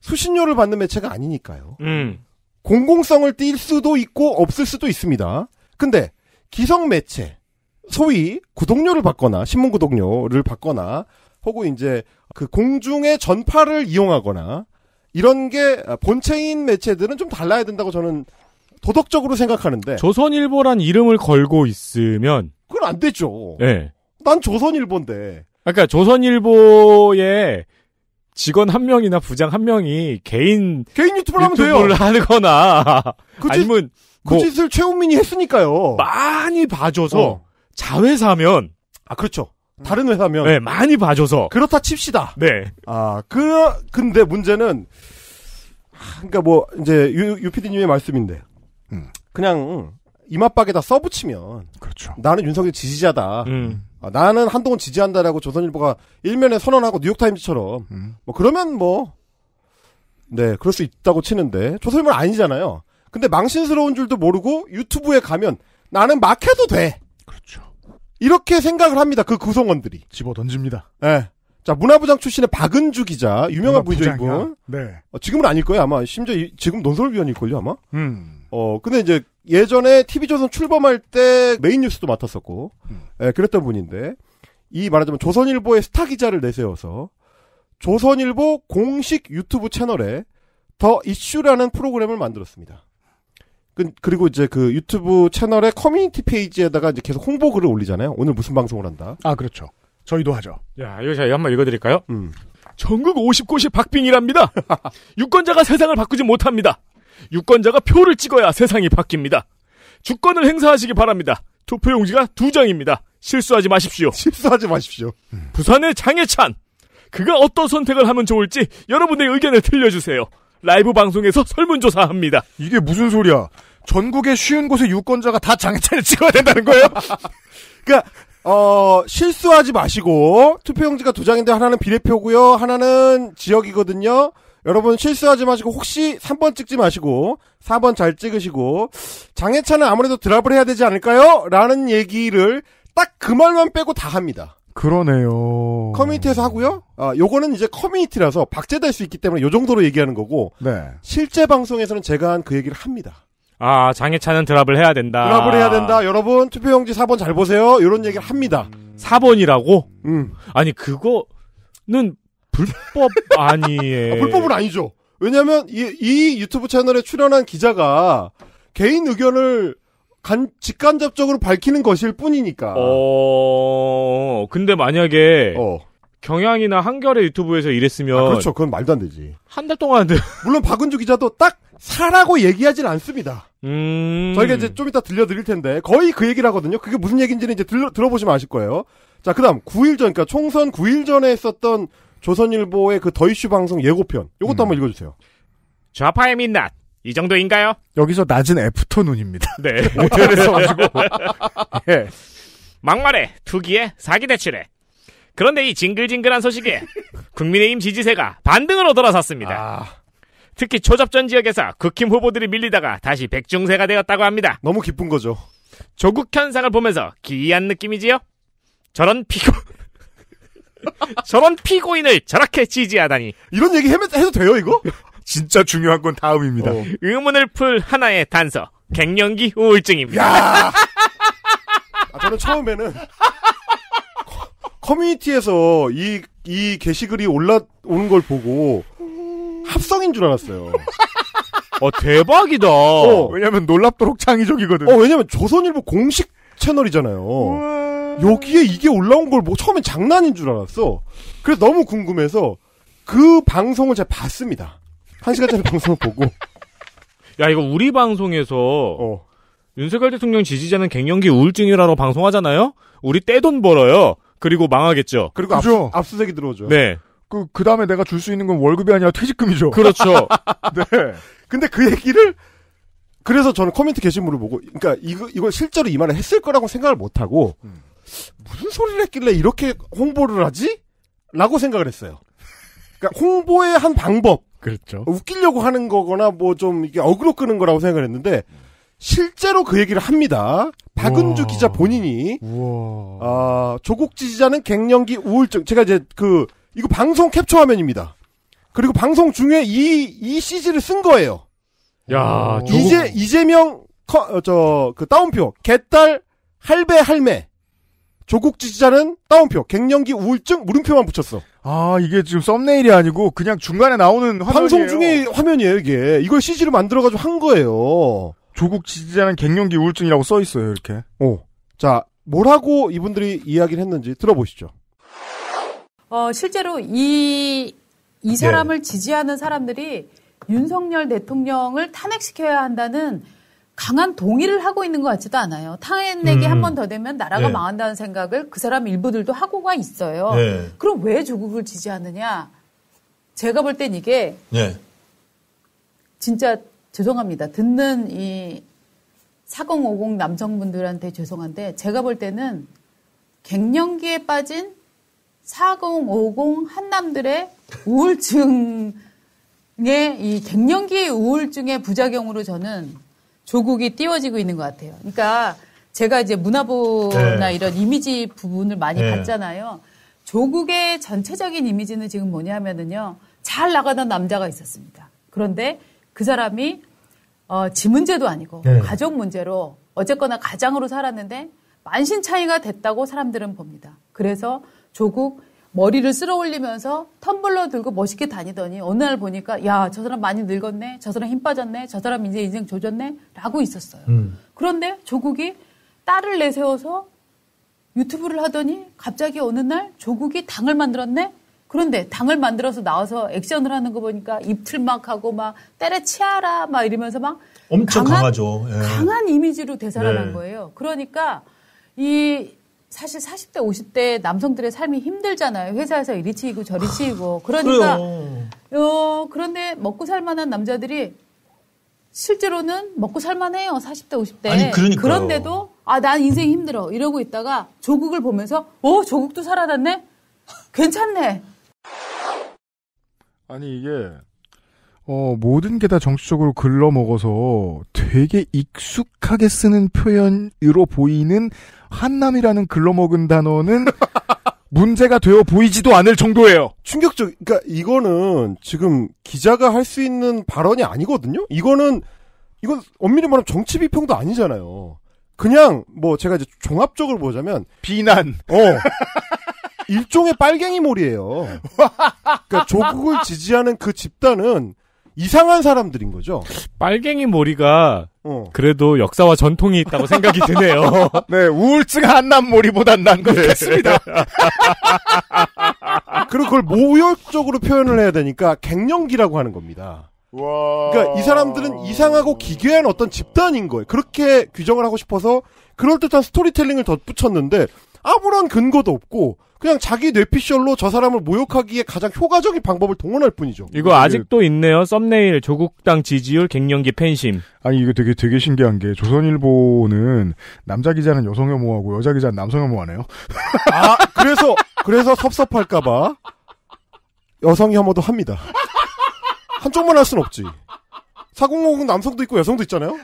수신료를 받는 매체가 아니니까요. 음. 공공성을 띌 수도 있고 없을 수도 있습니다. 근데 기성 매체, 소위 구독료를 받거나 신문 구독료를 받거나 혹은 이제 그 공중의 전파를 이용하거나 이런 게 본체인 매체들은 좀 달라야 된다고 저는 도덕적으로 생각하는데 조선일보란 이름을 걸고 있으면 그건 안 되죠. 예. 난 조선일보인데. 그러니까 조선일보의 직원 한 명이나 부장 한 명이 개인 개인 유튜브를 하면 돼요. 유튜브를 하거나 그 짓- 아니면 그뭐 짓을 최우민이 했으니까요. 많이 봐줘서 어. 자회사면 아 그렇죠. 다른 회사면 네, 많이 봐줘서 그렇다 칩시다. 네. 아, 그, 근데 문제는, 하, 그니까 뭐, 이제, 유, 유피디님의 말씀인데, 음. 그냥, 이맛박에다 써붙이면, 그렇죠. 나는 윤석열 지지자다. 음. 아, 나는 한동훈 지지한다라고 조선일보가 일면에 선언하고 뉴욕타임즈처럼, 음. 뭐, 그러면 뭐, 네, 그럴 수 있다고 치는데, 조선일보는 아니잖아요. 근데 망신스러운 줄도 모르고 유튜브에 가면, 나는 막 해도 돼. 그렇죠. 이렇게 생각을 합니다. 그 구성원들이. 집어 던집니다. 예. 자, 문화부장 출신의 박은주 기자, 유명한 분이죠. 이분. 네. 어, 지금은 아닐 거예요, 아마. 심지어 이- 지금 논설위원일걸요, 아마? 음. 어, 근데 이제 예전에 TV조선 출범할 때 메인 뉴스도 맡았었고, 음. 예, 그랬던 분인데, 이 말하자면 조선일보의 스타 기자를 내세워서, 조선일보 공식 유튜브 채널에 더 이슈라는 프로그램을 만들었습니다. 그, 그리고 이제 그 유튜브 채널의 커뮤니티 페이지에다가 이제 계속 홍보 글을 올리잖아요. 오늘 무슨 방송을 한다. 아 그렇죠. 저희도 하죠. 야, 이거 제가 한번 읽어드릴까요? 음. 전국 50곳이 박빙이랍니다. 유권자가 세상을 바꾸지 못합니다. 유권자가 표를 찍어야 세상이 바뀝니다. 주권을 행사하시기 바랍니다. 투표 용지가 두 장입니다. 실수하지 마십시오. 실수하지 마십시오. 부산의 장해찬. 그가 어떤 선택을 하면 좋을지 여러분의 의견을 들려주세요. 라이브 방송에서 설문조사합니다. 이게 무슨 소리야? 전국의 쉬운 곳의 유권자가 다 장애찬을 찍어야 된다는 거예요? 그러니까 어 실수하지 마시고 투표용지가 두 장인데 하나는 비례표고요, 하나는 지역이거든요. 여러분 실수하지 마시고 혹시 3번 찍지 마시고 4번 잘 찍으시고 장애차는 아무래도 드랍을 해야 되지 않을까요? 라는 얘기를 딱 그 말만 빼고 다 합니다. 그러네요. 커뮤니티에서 하고요. 아, 요거는 이제 커뮤니티라서 박제될 수 있기 때문에 요 정도로 얘기하는 거고 네. 실제 방송에서는 제가 한 그 얘기를 합니다. 아 장애차는 드랍을 해야 된다. 드랍을 해야 된다. 여러분 투표용지 4번 잘 보세요. 이런 얘기를 합니다. 4번이라고? 음. 아니 그거는 불법 아니에요. 아, 불법은 아니죠. 왜냐하면 이, 이 유튜브 채널에 출연한 기자가 개인 의견을 간, 직간접적으로 밝히는 것일 뿐이니까. 어 근데 만약에 어. 경향이나 한겨레 유튜브에서 이랬으면 아, 그렇죠. 그건 말도 안 되지. 한 달 동안 물론 박은주 기자도 딱 사라고 얘기하진 않습니다. 음. 저희가 이제 좀 이따 들려드릴 텐데 거의 그 얘기를 하거든요. 그게 무슨 얘기인지는 이제 들러, 들어보시면 아실 거예요. 자, 그 다음 9일 전, 그러니까 총선 9일 전에 했었던 조선일보의 그 더이슈 방송 예고편. 요것도 한번 읽어주세요. 좌파의 민낯 이 정도인가요? 여기서 낮은 애프터눈입니다. 네. 모텔에 서 가지고. 예. 막말에 투기에 사기 대출에 그런데 이 징글징글한 소식에 국민의힘 지지세가 반등으로 돌아섰습니다. 특히 초접전 지역에서 국힘 후보들이 밀리다가 다시 백중세가 되었다고 합니다. 너무 기쁜 거죠. 조국 현상을 보면서 기이한 느낌이지요? 저런 피고 저런 피고인을 저렇게 지지하다니 이런 얘기 해도 돼요 이거? 진짜 중요한 건 다음입니다. 의문을 풀 하나의 단서 갱년기 우울증입니다. 야! 아, 저는 처음에는 커- 커뮤니티에서 이, 이 게시글이 올라오는 걸 보고 합성인 줄 알았어요. 어 대박이다. 왜냐면 놀랍도록 창의적이거든. 어, 왜냐면 조선일보 공식 채널이잖아요. 여기에 이게 올라온 걸 뭐 처음엔 장난인 줄 알았어. 그래서 너무 궁금해서 그 방송을 제가 봤습니다. 한 시간짜리 방송을 보고. 야 이거 우리 방송에서 어. 윤석열 대통령 지지자는 갱년기 우울증이라고 방송하잖아요. 우리 떼돈 벌어요. 그리고 망하겠죠. 그리고 그죠? 압, 수색이 들어오죠. 네. 그, 그 다음에 내가 줄 수 있는 건 월급이 아니라 퇴직금이죠. 그렇죠. 네. 근데 그 얘기를 그래서 저는 커뮤니티 게시물을 보고 그러니까 이거 이걸 실제로 이 말을 했을 거라고 생각을 못 하고 무슨 소리를 했길래 이렇게 홍보를 하지? 라고 생각을 했어요. 그러니까 홍보의 한 방법. 그렇죠. 웃기려고 하는 거거나 뭐 좀 이게 어그로 끄는 거라고 생각을 했는데 실제로 그 얘기를 합니다. 박은주 우와. 기자 본인이 우와. 아, 조국 지지자는 갱년기 우울증. 제가 이제 그 이거 방송 캡처 화면입니다. 그리고 방송 중에 이이 CG를 쓴 거예요. 야 조국- 이제 이재명 커, 어, 저, 그 따옴표. 개딸 할배 할매. 조국 지지자는 따옴표. 갱년기 우울증 물음표만 붙였어. 아, 이게 지금 썸네일이 아니고 그냥 중간에 나오는 화면이에요. 방송 중에 화면이에요, 이게. 이걸 CG로 만들어가지고 한 거예요. 조국 지지자는 갱년기 우울증이라고 써 있어요, 이렇게. 어. 자, 뭐라고 이분들이 이야기를 했는지 들어보시죠. 어, 실제로 이, 이 네. 사람을 지지하는 사람들이 윤석열 대통령을 탄핵시켜야 한다는 강한 동의를 하고 있는 것 같지도 않아요. 탄핵이 음. 한번 더 되면 나라가 네. 망한다는 생각을 그 사람 일부들도 하고가 있어요. 네. 그럼 왜 조국을 지지하느냐? 제가 볼 땐 이게 네. 진짜 죄송합니다. 듣는 이 4050 남성분들한테 죄송한데 제가 볼 때는 갱년기에 빠진 4050 한남들의 우울증의 이 갱년기 우울증의 부작용으로 저는 조국이 띄워지고 있는 것 같아요. 그러니까 제가 이제 문화부나 네. 이런 이미지 부분을 많이 네. 봤잖아요. 조국의 전체적인 이미지는 지금 뭐냐면은요. 잘 나가던 남자가 있었습니다. 그런데 그 사람이 어, 지 문제도 아니고 네. 가족 문제로 어쨌거나 가장으로 살았는데 만신 차이가 됐다고 사람들은 봅니다. 그래서 조국 머리를 쓸어 올리면서 텀블러 들고 멋있게 다니더니 어느 날 보니까 야 저 사람 많이 늙었네 저 사람 힘 빠졌네 저 사람 이제 인생 조졌네 라고 있었어요. 음. 그런데 조국이 딸을 내세워서 유튜브를 하더니 갑자기 어느 날 조국이 당을 만들었네? 그런데 당을 만들어서 나와서 액션을 하는 거 보니까 입틀막 하고 막 때려치아라 막 이러면서 막 엄청 강한- 강하죠. 예. 강한 이미지로 되살아난 네. 거예요. 그러니까 이 사실 40대 50대 남성들의 삶이 힘들잖아요. 회사에서 이리 치이고 저리 치이고. 그러니까. 어, 그런데 먹고 살 만한 남자들이 실제로는 먹고 살 만해요. 40대 50대. 아니, 그러니까요. 그런데도 아, 난 인생 힘들어. 이러고 있다가 조국을 보면서 어, 조국도 살아났네. 괜찮네. 아니 이게 어 모든 게 다 정치적으로 글러먹어서 되게 익숙하게 쓰는 표현으로 보이는 한남이라는 글러먹은 단어는 문제가 되어 보이지도 않을 정도예요. 충격적, 그러니까 이거는 지금 기자가 할 수 있는 발언이 아니거든요? 이거는 이건 엄밀히 말하면 정치 비평도 아니잖아요. 그냥 뭐 제가 이제 종합적으로 보자면 비난. 어. 일종의 빨갱이 몰이에요. 그러니까 조국을 지지하는 그 집단은 이상한 사람들인 거죠. 빨갱이 몰이가 어. 그래도 역사와 전통이 있다고 생각이 드네요. 네, 우울증 한남 몰이보단 난 것 같습니다. 그리고 그걸 모욕적으로 표현을 해야 되니까 갱년기라고 하는 겁니다. 그러니까 이 사람들은 이상하고 기괴한 어떤 집단인 거예요. 그렇게 규정을 하고 싶어서 그럴듯한 스토리텔링을 덧붙였는데 아무런 근거도 없고 그냥 자기 뇌피셜로 저 사람을 모욕하기에 가장 효과적인 방법을 동원할 뿐이죠. 이거 아직도 있네요. 썸네일 조국당 지지율 갱년기 팬심. 아니 이게 되게 되게 신기한 게 조선일보는 남자 기자는 여성 혐오하고 여자 기자는 남성 혐오하네요. 아 그래서 그래서 섭섭할까봐 여성 혐오도 합니다. 한쪽만 할 순 없지. 4050 남성도 있고 여성도 있잖아요.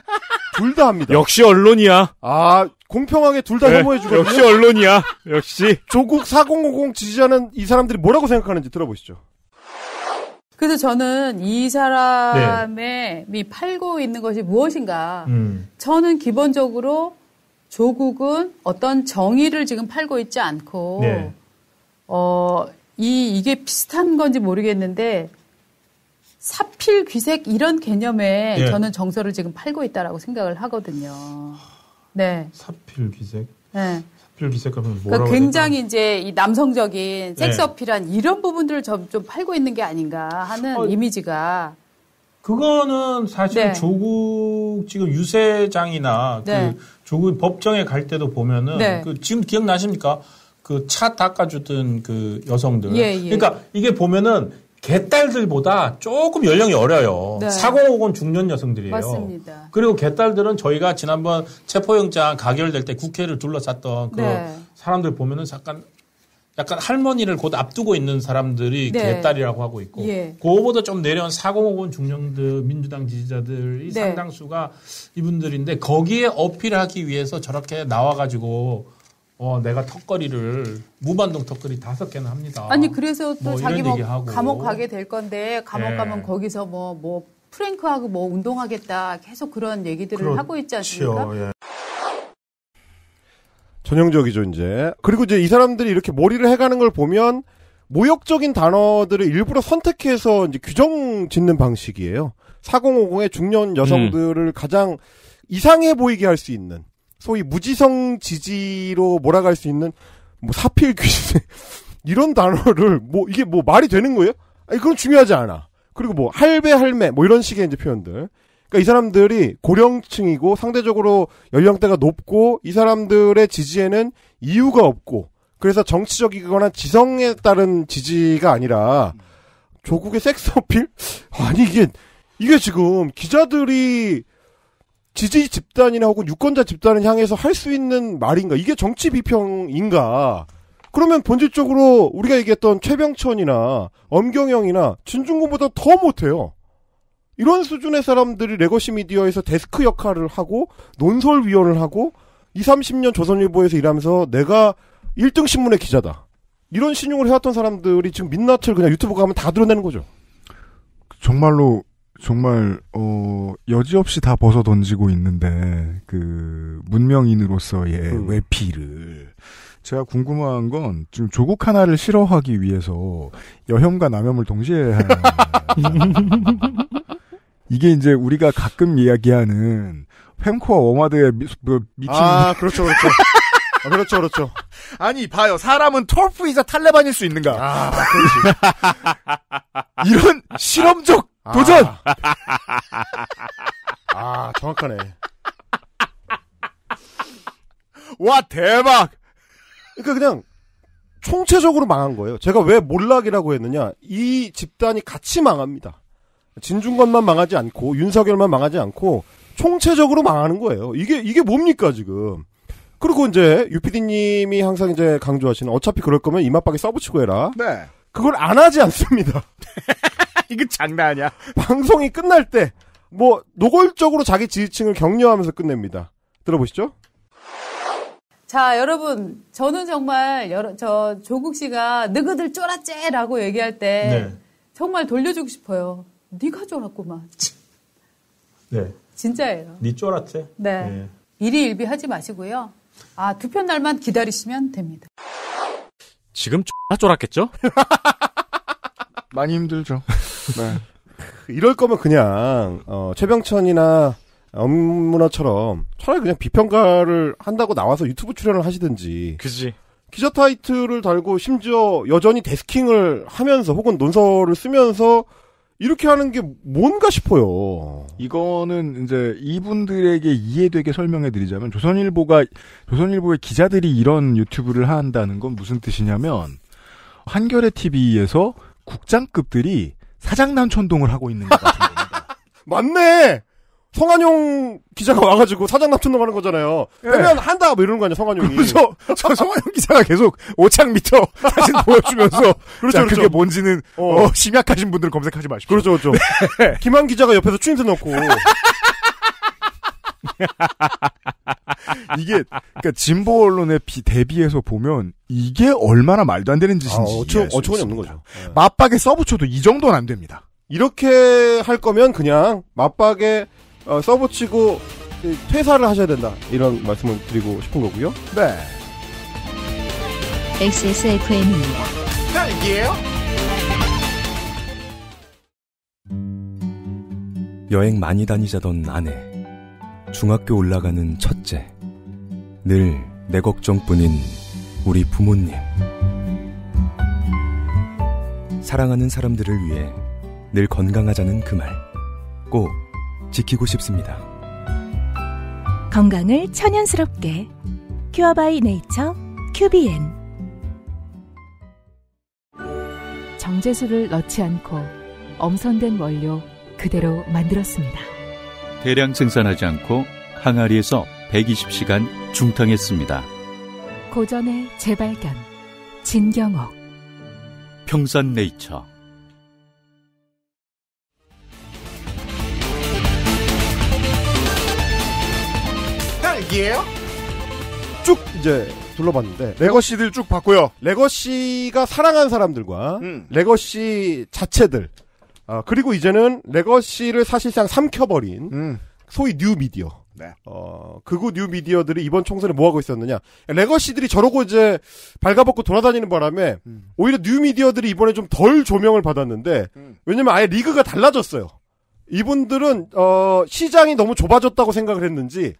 둘 다 합니다. 역시 언론이야. 아 공평하게 둘다 네, 혐오해 주거든요. 역시 언론이야. 역시 조국 4050 지지자는 이 사람들이 뭐라고 생각하는지 들어보시죠. 그래서 저는 이 사람의 이 팔고 있는 것이 무엇인가. 음. 저는 기본적으로 조국은 어떤 정의를 지금 팔고 있지 않고, 네. 어, 이, 이게 비슷한 건지 모르겠는데, 사필 귀색 이런 개념에 예. 저는 정서를 지금 팔고 있다라고 생각을 하거든요. 네. 사필 기색. 네. 사필 기색 하면 뭐라고 그러니까 굉장히 이제 이 남성적인 섹스 네. 어필한 이런 부분들을 좀, 좀 팔고 있는 게 아닌가 하는 어, 이미지가 그거는 사실 네. 조국 지금 유세장이나 네. 그 조국 법정에 갈 때도 보면은 네. 그 지금 기억나십니까? 그 차 닦아주던 그 여성들. 예, 예. 그러니까 이게 보면은 개딸들보다 조금 연령이 어려요. 네. 4050은 중년 여성들이에요. 맞습니다. 그리고 개딸들은 저희가 지난번 체포영장 가결될 때 국회를 둘러쌌던 그 네. 사람들 보면은 약간 약간 할머니를 곧 앞두고 있는 사람들이 네. 개딸이라고 하고 있고 예. 그거보다 좀 내려온 4050 중년들 민주당 지지자들이 네. 상당수가 이분들인데 거기에 어필하기 위해서 저렇게 나와가지고 어 내가 턱걸이를 무반동 턱걸이 다섯 개나 합니다. 아니 그래서 또 뭐 자기 이런 뭐 얘기하고. 감옥 가게 될 건데 감옥 예. 가면 거기서 뭐뭐 프랭크하고 뭐 운동하겠다 계속 그런 얘기들을 그렇죠. 하고 있지 않습니까? 예. 전형적이죠, 이제. 그리고 이제 이 사람들이 이렇게 몰이를 해가는 걸 보면 모욕적인 단어들을 일부러 선택해서 이제 규정 짓는 방식이에요. 4050의 중년 여성들을 가장 이상해 보이게 할 수 있는 소위 무지성 지지로 몰아갈 수 있는 뭐 사필 귀신 이런 단어를 뭐 이게 뭐 말이 되는 거예요? 아니 그건 중요하지 않아. 그리고 뭐 할배 할매 뭐 이런 식의 이제 표현들. 그러니까 이 사람들이 고령층이고 상대적으로 연령대가 높고 이 사람들의 지지에는 이유가 없고 그래서 정치적이거나 지성에 따른 지지가 아니라 조국의 섹스 어필? 아니 이게 이게 지금 기자들이 지지 집단이나 혹은 유권자 집단을 향해서 할 수 있는 말인가? 이게 정치 비평인가? 그러면 본질적으로 우리가 얘기했던 최병천이나 엄경영이나 진중권보다 더 못해요. 이런 수준의 사람들이 legacy 미디어에서 데스크 역할을 하고 논설위원을 하고 20, 30년 조선일보에서 일하면서 내가 1등 신문의 기자다. 이런 시늉을 해왔던 사람들이 지금 민낯을 그냥 유튜브 가면 다 드러내는 거죠. 정말로 정말 어 여지없이 다 벗어 던지고 있는데 그 문명인으로서의 음. 외피를 제가 궁금한 건 지금 조국 하나를 싫어하기 위해서 여혐과 남혐을 동시에 하는 이게 이제 우리가 가끔 이야기하는 횡코와 워마드의 미, 뭐, 미친 아, 그렇죠, 그렇죠. 아, 그렇죠, 그렇죠. 아니 봐요 사람은 톨프이자 탈레반일 수 있는가 아, 그렇지. 이런 실험적 도전 아, 정확하네. 와 대박 그러니까 그냥 총체적으로 망한 거예요. 제가 왜 몰락이라고 했느냐? 이 집단이 같이 망합니다. 진중권만 망하지 않고 윤석열만 망하지 않고 총체적으로 망하는 거예요. 이게 이게 뭡니까 지금? 그리고 이제 유피디님이 항상 이제 강조하시는 어차피 그럴 거면 이맛박에 써붙이고 해라. 네 그걸 안 하지 않습니다. 이거 장난 아니야 방송이 끝날 때 뭐 노골적으로 자기 지지층을 격려하면서 끝냅니다. 들어보시죠. 자, 여러분, 저는 정말 여러, 저 조국 씨가 너희들 쫄았제 라고 얘기할 때 네. 정말 돌려주고 싶어요. 네가 쫄았구만. 네. 진짜예요. 니 쫄았지? 네. 예. 일희일비 하지 마시고요. 아, 투표 날만 기다리시면 됩니다. 지금 쫄았겠죠? 많이 힘들죠. 네. 이럴 거면 그냥 어, 최병천이나 엄문화처럼 차라리 그냥 비평가를 한다고 나와서 유튜브 출연을 하시든지 그지. 기자 타이틀을 달고 심지어 여전히 데스킹을 하면서 혹은 논설을 쓰면서 이렇게 하는 게 뭔가 싶어요. 이거는 이제 이분들에게 이해되게 설명해 드리자면 조선일보가 조선일보의 기자들이 이런 유튜브를 한다는 건 무슨 뜻이냐면 한겨레 TV에서 국장급들이 사장난 천동을 하고 있는 것 같은 겁니다. 맞네. 성한용 기자가 와가지고 사장 납품을 하는 거잖아요. 예. 그러면 한다 뭐 이러는 거 아니야 성한용이. 그래서 저 성한용 기자가 계속 오창 미터 사진 보여주면서 그렇죠, 자, 그렇죠. 그게 뭔지는 어. 어, 심약하신 분들 검색하지 마십시오. 그렇죠, 그렇죠. 김한 기자가 옆에서 추임새 넣고. 이게 그러니까 진보 언론의 비, 대비해서 보면 이게 얼마나 말도 안 되는 짓인지 아, 어처, 어처구니. 없는 거죠. 맞박에 써붙여도 이 정도는 안 됩니다. 이렇게 할 거면 그냥 맞박에 어, 써붙이고 그 퇴사를 하셔야 된다. 이런 말씀을 드리고 싶은 거고요. 네. XSFM입니다. 딸기예요? 여행 많이 다니자던 아내. 중학교 올라가는 첫째. 늘 내 걱정뿐인 우리 부모님. 사랑하는 사람들을 위해 늘 건강하자는 그 말. 꼭 지키고 싶습니다. 건강을 천연스럽게 큐어바이 네이처 큐비엔 정제수를 넣지 않고 엄선된 원료 그대로 만들었습니다. 대량 생산하지 않고 항아리에서 120시간 중탕했습니다. 고전의 재발견 진경옥 평산네이처 딸기예요? 쭉 이제 둘러봤는데 legacy들 쭉 봤고요. 레거시가 사랑한 사람들과 음. legacy 자체들 아, 그리고 이제는 legacy를 사실상 삼켜버린 음. 소위 뉴 미디어. 네. 어, 극우 뉴 미디어들이 이번 총선에 뭐 하고 있었느냐. legacy들이 저러고 이제 발가벗고 돌아다니는 바람에 음. 오히려 뉴 미디어들이 이번에 좀 덜 조명을 받았는데 음. 왜냐면 아예 리그가 달라졌어요. 이분들은 어, 시장이 너무 좁아졌다고 생각을 했는지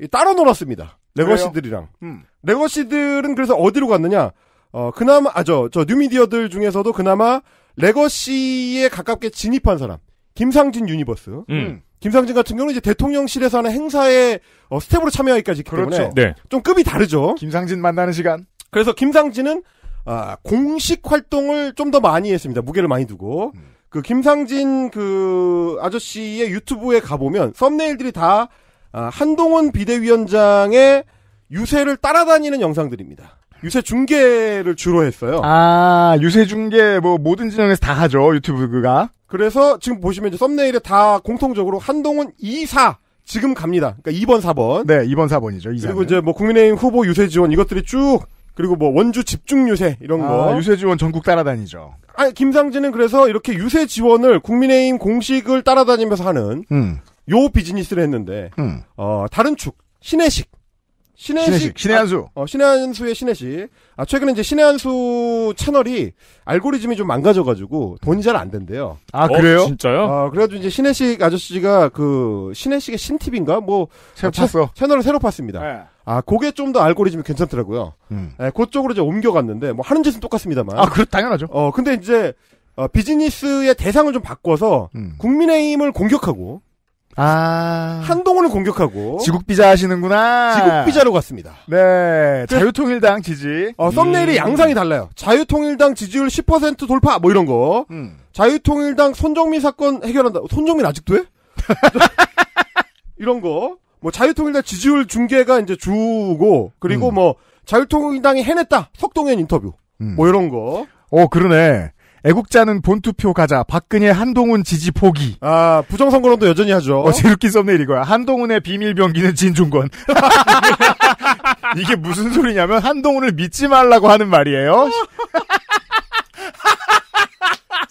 이 따로 놀았습니다. legacy들이랑. 음. legacy들은 그래서 어디로 갔느냐? 어, 그나마, 아, 저, 저, 뉴미디어들 중에서도 그나마 legacy에 가깝게 진입한 사람. 김상진 universe. 음. 김상진 같은 경우는 이제 대통령실에서 하는 행사에 어, 스태프로 참여하기까지 했기 그렇죠. 때문에 네. 좀 급이 다르죠. 김상진 만나는 시간. 그래서 김상진은 아, 공식 활동을 좀 더 많이 했습니다. 무게를 많이 두고. 그 김상진 그 아저씨의 유튜브에 가보면 thumbnail들이 다 아, 한동훈 비대위원장의 유세를 따라다니는 영상들입니다. 유세 중계를 주로 했어요. 아 유세 중계 뭐 모든 진영에서 다 하죠 유튜브가. 그래서 지금 보시면 이제 썸네일에 다 공통적으로 한동훈 2사 지금 갑니다. 그러니까 2번, 4번. 네 2번 4번이죠. 그리고 이제 뭐 국민의힘 후보 유세 지원 이것들이 쭉 그리고 뭐 원주 집중 유세 이런 거. 아, 유세 지원 전국 따라다니죠. 아니 김상진은 그래서 이렇게 유세 지원을 국민의힘 공식을 따라다니면서 하는 음. 요 비즈니스를 했는데 음. 어 다른 축 신혜식 신혜식 신혜식, 신의 한수. 아, 어, 신의 한수의 신혜식 아 최근에 이제 신의 한수 채널이 알고리즘이 좀 망가져가지고 돈이 잘 안 된대요. 아 그래요? 진짜요? 아 그래가지고 이제 신혜식 아저씨가 그 신혜식의 신팁인가 뭐 새로 채- 팠어. 채널을 새로 팠습니다. 네. 아 그게 좀 더 알고리즘이 괜찮더라고요. 음. 예, 그쪽으로 이제 옮겨갔는데 뭐 하는 짓은 똑같습니다만. 아, 그 당연하죠. 어 근데 이제 어, 비즈니스의 대상을 좀 바꿔서 음. 국민의힘을 공격하고 아 한동훈을 공격하고 지국 비자 하시는구나. 지국 비자로 갔습니다. 네 자유통일당 지지. 어, 썸네일이 음. 양상이 달라요. 자유통일당 지지율 10% 돌파 뭐 이런 거. 음. 자유통일당 손정민 사건 해결한다. 손정민 아직도 해? 이런 거. 뭐 자유통일당 지지율 중계가 이제 주고 그리고 음. 뭐 자유통일당이 해냈다. 석동현 인터뷰. 음. 뭐 이런 거. 어 그러네. 애국자는 본투표 가자. 박근혜 한동훈 지지 포기. 아 부정선거론도 여전히 하죠. 어, 제일 웃긴 썸네일 이거야. 한동훈의 비밀 병기는 진중권. 이게 무슨 소리냐면 한동훈을 믿지 말라고 하는 말이에요.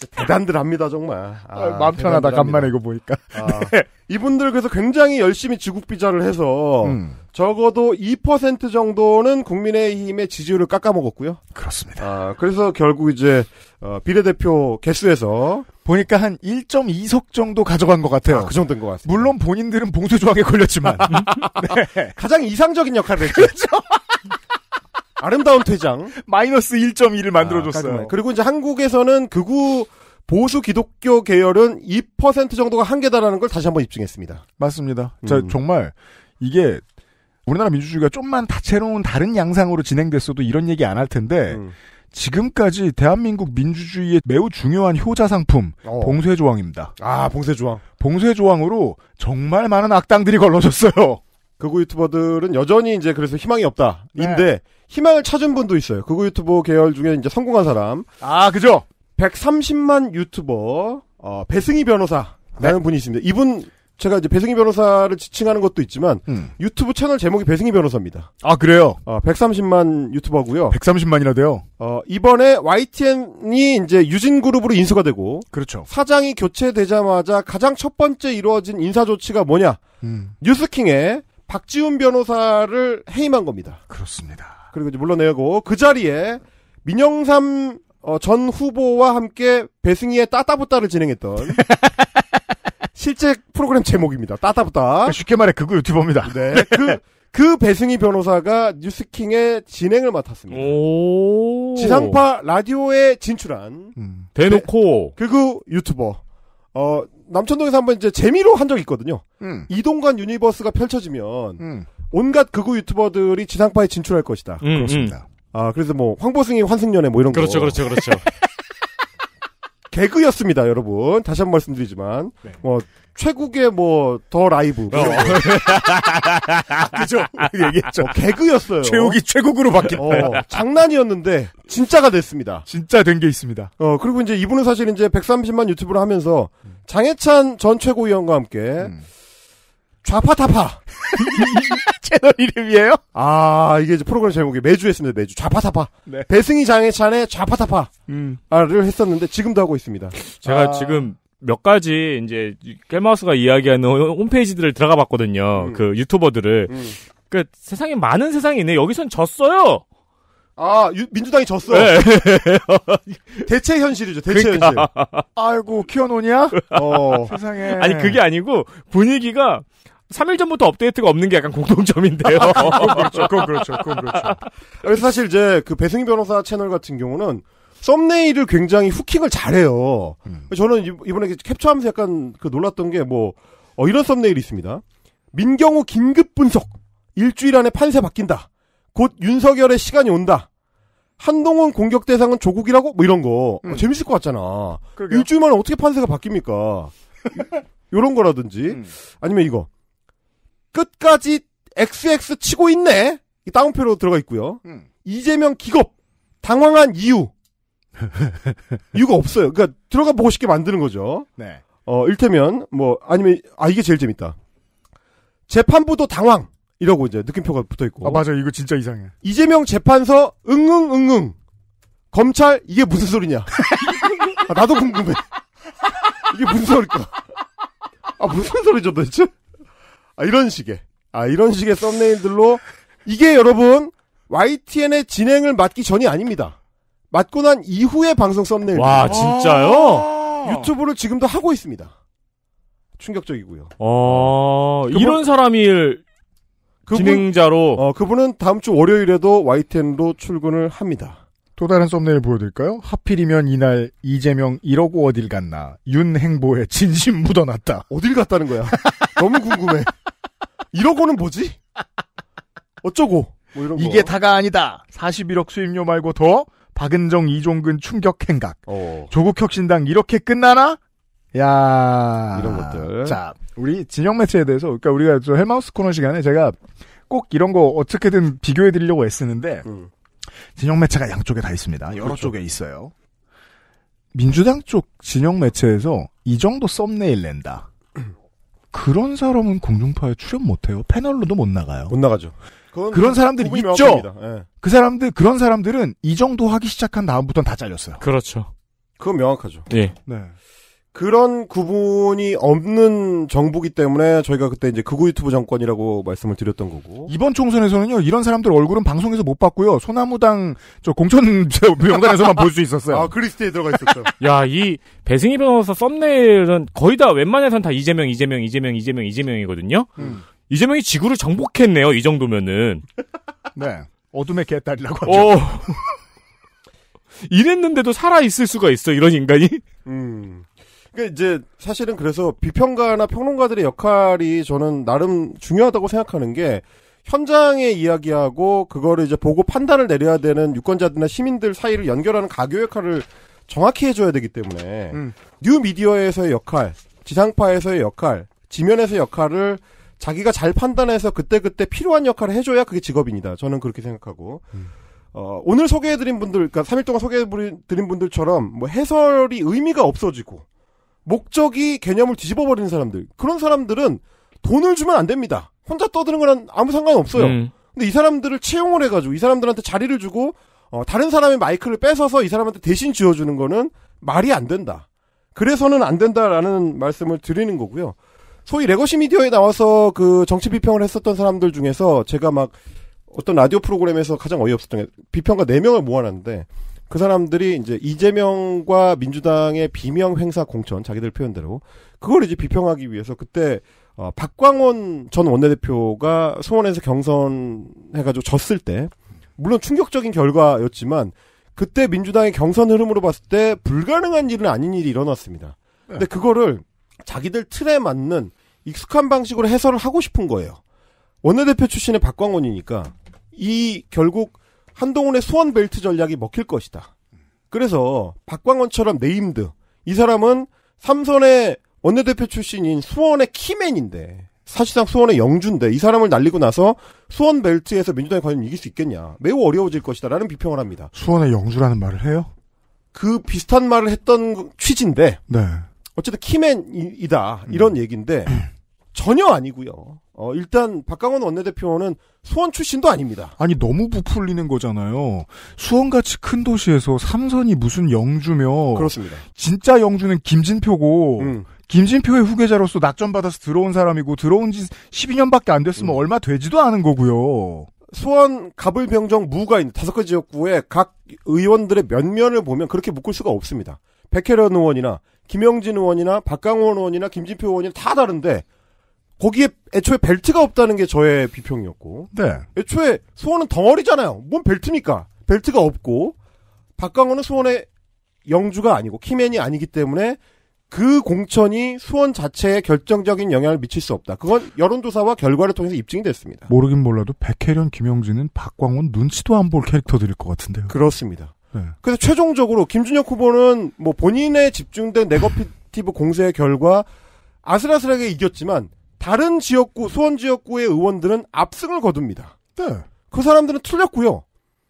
대단들 합니다, 정말. 아, 마음 편하다, 간만에. 이거 보니까. 아, 이분들 그래서 굉장히 열심히 지국비자를 해서 음. 적어도 2% 정도는 국민의힘의 지지율을 깎아먹었고요. 그렇습니다. 아, 그래서 결국 이제 어, 비례대표 개수에서 보니까 한 1.2석 정도 가져간 것 같아요. 아, 그 정도인 것 같습니다. 물론 본인들은 봉쇄 조항에 걸렸지만. 네. 가장 이상적인 역할을 했죠. 아름다운 퇴장. 마이너스 1.2를 만들어줬어요. 깔끔하게. 그리고 이제 한국에서는 극우 보수 기독교 계열은 2% 정도가 한계다라는 걸 다시 한번 입증했습니다. 맞습니다. 자, 음. 정말 이게 우리나라 민주주의가 좀만 다채로운 다른 양상으로 진행됐어도 이런 얘기 안 할 텐데 음. 지금까지 대한민국 민주주의의 매우 중요한 효자 상품 어. 봉쇄 조항입니다. 아, 봉쇄 조항. 봉쇄 조항으로 정말 많은 악당들이 걸러졌어요. 극우 유튜버들은 여전히 이제 그래서 희망이 없다. 인데 희망을 찾은 분도 있어요. 극우 유튜버 계열 중에 이제 성공한 사람. 아, 그죠? 130만 유튜버 어, 배승희 변호사라는 분이 있습니다. 이분 제가 이제 배승희 변호사를 지칭하는 것도 있지만 유튜브 채널 제목이 배승희 변호사입니다. 아, 그래요? 어, 130만 유튜버고요. 130만이나 돼요. 어, 이번에 YTN이 이제 유진 그룹으로 인수가 되고 그렇죠. 사장이 교체되자마자 가장 첫 번째 이루어진 인사 조치가 뭐냐? 음. 뉴스킹에 박지훈 변호사를 해임한 겁니다. 그렇습니다. 그리고 이제 물러내고 그 자리에 민영삼 어, 전 후보와 함께 배승희의 따따부따를 진행했던 실제 프로그램 제목입니다. 따따부따. 쉽게 말해 극우 유튜버입니다. 네. 그, 그 배승희 변호사가 뉴스킹의 진행을 맡았습니다. 지상파 라디오에 진출한 대놓고 극우 유튜버. 어, 남천동에서 한번 이제 재미로 한 적이 있거든요. 음. 이동관 universe가 펼쳐지면 음. 온갖 극우 유튜버들이 지상파에 진출할 것이다. 음, 그렇습니다. 아, 그래서 뭐 황보승희 환승연애 뭐 이런 그렇죠, 거. 그렇죠, 그렇죠. 개그였습니다, 여러분. 다시 한 번 말씀드리지만 뭐 최국의 뭐 더 라이브 뭐 이런 거. 그죠? 얘기했죠. 어, 개그였어요. 최욱이 최국으로 바뀌었다. 어, 장난이었는데 진짜가 됐습니다. 진짜 된 게 있습니다. 어 그리고 이제 이분은 사실 이제 130만 유튜브를 하면서 장해찬 전 최고위원과 함께 음. 좌파타파 채널 이름이에요? 아 이게 이제 프로그램 제목이 매주 했습니다 매주 좌파타파 네. 배승희 장해찬의 좌파타파를 음. 했었는데 지금도 하고 있습니다. 제가 아, 지금 몇 가지 이제 깰마우스가 이야기하는 홈페이지들을 들어가 봤거든요. 음. 그 유튜버들을. 그 세상에 많은 세상이 있네. 여기선 졌어요. 아 유- 민주당이 졌어. 네. 대체 현실이죠. 대체 그러니까. 아이고 키워놓냐? 현실. 어. 세상에. 아니 그게 아니고 분위기가 3일 전부터 업데이트가 없는 게 약간 공통점인데요. 그건 그렇죠. 그건 그렇죠. 그건 그렇죠. 그래서 사실 이제 그 배승희 변호사 채널 같은 경우는 썸네일을 굉장히 후킹을 잘해요. 저는 이- 이번에 캡처하면서 약간 그 놀랐던 게뭐 이런 썸네일이 있습니다. 민경우 긴급 분석. 일주일 안에 판세 바뀐다. 곧 윤석열의 시간이 온다. 한동훈 공격 대상은 조국이라고? 뭐 이런 거. 어, 재밌을 것 같잖아. 그러게요. 일주일 만에 어떻게 판세가 바뀝니까? 요런 거라든지. 아니면 이거. 끝까지 XX 치고 있네? 이 다운표로 들어가 있고요. 음. 이재명 기겁. 당황한 이유. 이유가 없어요. 그러니까 들어가 보고 싶게 만드는 거죠. 네. 어, 일테면 뭐 아니면 아 이게 제일 재밌다. 재판부도 당황. 이러고 이제 느낌표가 붙어 있고. 아 맞아 이거 진짜 이상해. 이재명 재판서 응응 응응. 검찰 이게 무슨 소리냐? 아, 나도 궁금해. 이게 무슨 소리일까? 아 무슨 소리죠 도대체? 아 이런 식의 아 이런 식의 썸네일들로 이게 여러분 YTN의 진행을 맡기 전이 아닙니다. 맡고 난 이후의 방송 썸네일. 와, 진짜요? 유튜브를 지금도 하고 있습니다. 충격적이고요. 어, 이런 사람이 그분- 진행자로 어, 그분은 다음 주 월요일에도 YTN로 출근을 합니다. 또 다른 썸네일 보여드릴까요? 하필이면 이날 이재명 이러고 어딜 갔나 윤 행보에 진심 묻어놨다. 어딜 갔다는 거야? 너무 궁금해. 이러고는 뭐지? 어쩌고? 뭐 이런 거. 이게 다가 아니다. 41억 수임료 말고 더 박은정 이종근 충격 행각. 어. 조국 혁신당 이렇게 끝나나? 야 이런 것들. 자, 우리 진영 매체에 대해서 그러니까 우리가 저 헬마우스 코너 시간에 제가 꼭 이런 거 어떻게든 비교해 드리려고 애쓰는데 음. 진영 매체가 양쪽에 다 있습니다. 여러 그렇죠. 쪽에 있어요. 민주당 쪽 진영 매체에서 이 정도 썸네일 낸다. 그런 사람은 공중파에 출연 못해요. 패널로도 못 나가요. 못 나가죠. 그런 사람들이 있죠. 예. 그 사람들 그런 사람들은 이 정도 하기 시작한 다음부터는 다 잘렸어요. 그렇죠. 그건 명확하죠. 예. 네. 그런 구분이 없는 정부기 때문에 저희가 그때 이제 극우 유튜브 정권이라고 말씀을 드렸던 거고. 이번 총선에서는요, 이런 사람들 얼굴은 방송에서 못 봤고요. 소나무당 저 공천 저 명단에서만 볼 수 있었어요. 아, 그 리스트에 들어가 있었죠. 야, 이 배승희 변호사 thumbnail은 거의 다 웬만해선 다 이재명, 이재명, 이재명, 이재명, 이재명이거든요. 음. 이재명이 지구를 정복했네요. 이 정도면은. 네. 어둠의 개딸이라고 하죠. 어. 이랬는데도 살아 있을 수가 있어 이런 인간이. 음. 그러니까 이제 사실은 그래서 비평가나 평론가들의 역할이 저는 나름 중요하다고 생각하는 게 현장의 이야기하고 그거를 이제 보고 판단을 내려야 되는 유권자들이나 시민들 사이를 연결하는 가교 역할을 정확히 해줘야 되기 때문에 음. 뉴 미디어에서의 역할, 지상파에서의 역할, 지면에서의 역할을 자기가 잘 판단해서 그때그때 필요한 역할을 해줘야 그게 직업입니다. 저는 그렇게 생각하고. 어, 오늘 소개해드린 분들, 그러니까 3일 동안 소개해드린 분들처럼 뭐 해설이 의미가 없어지고 목적이 개념을 뒤집어 버리는 사람들 그런 사람들은 돈을 주면 안 됩니다. 혼자 떠드는 거랑 아무 상관 없어요. 음. 근데 이 사람들을 채용을 해가지고 이 사람들한테 자리를 주고 어, 다른 사람의 마이크를 뺏어서 이 사람한테 대신 쥐어주는 거는 말이 안 된다. 그래서는 안 된다라는 말씀을 드리는 거고요. 소위 legacy 미디어에 나와서 그 정치 비평을 했었던 사람들 중에서 제가 막 어떤 라디오 프로그램에서 가장 어이없었던 게 비평가 4명을 모아놨는데 그 사람들이 이제 이재명과 민주당의 비명횡사 공천 자기들 표현대로 그걸 이제 비평하기 위해서 그때 어, 박광온 전 원내대표가 수원에서 경선 해가지고 졌을 때 물론 충격적인 결과였지만 그때 민주당의 경선 흐름으로 봤을 때 불가능한 일은 아닌 일이 일어났습니다. 근데 그거를 자기들 틀에 맞는 익숙한 방식으로 해설을 하고 싶은 거예요. 원내대표 출신의 박광온이니까 이 결국 한동훈의 수원 벨트 전략이 먹힐 것이다. 그래서 박광온처럼 named 이 사람은 삼선의 원내대표 출신인 수원의 key man인데 사실상 수원의 영주인데 이 사람을 날리고 나서 수원 벨트에서 민주당이 과연 이길 수 있겠냐 매우 어려워질 것이다라는 비평을 합니다. 수원의 영주라는 말을 해요? 그 비슷한 말을 했던 취지인데 네. 어쨌든 키맨이다 이런 얘기인데 전혀 아니고요. 어, 일단 박강원 원내대표는 수원 출신도 아닙니다. 아니 너무 부풀리는 거잖아요. 수원같이 큰 도시에서 삼선이 무슨 영주며 그렇습니다. 진짜 영주는 김진표고 음. 김진표의 후계자로서 낙점받아서 들어온 사람이고 들어온 지 12년밖에 안 됐으면 얼마 되지도 않은 거고요. 수원 갑을병정 무가 있는 다섯 개 지역구의 각 의원들의 면면을 보면 그렇게 묶을 수가 없습니다. 백혜련 의원이나 김영진 의원이나 박강원 의원이나 김진표 의원이나 다 다른데 거기에 애초에 벨트가 없다는 게 저의 비평이었고 네. 애초에 수원은 덩어리잖아요. 뭔 벨트입니까? 벨트가 없고 박강원은 수원의 영주가 아니고 키맨이 아니기 때문에 그 공천이 수원 자체에 결정적인 영향을 미칠 수 없다. 그건 여론조사와 결과를 통해서 입증이 됐습니다. 모르긴 몰라도 백혜련, 김영진은 박광원 눈치도 안 볼 캐릭터들일 것 같은데요. 그렇습니다. 네. 그래서 최종적으로 김준혁 후보는 뭐 본인의 집중된 네거티브 공세의 결과 아슬아슬하게 이겼지만 다른 지역구 수원 지역구의 의원들은 압승을 거둡니다. 네. 그 사람들은 틀렸고요.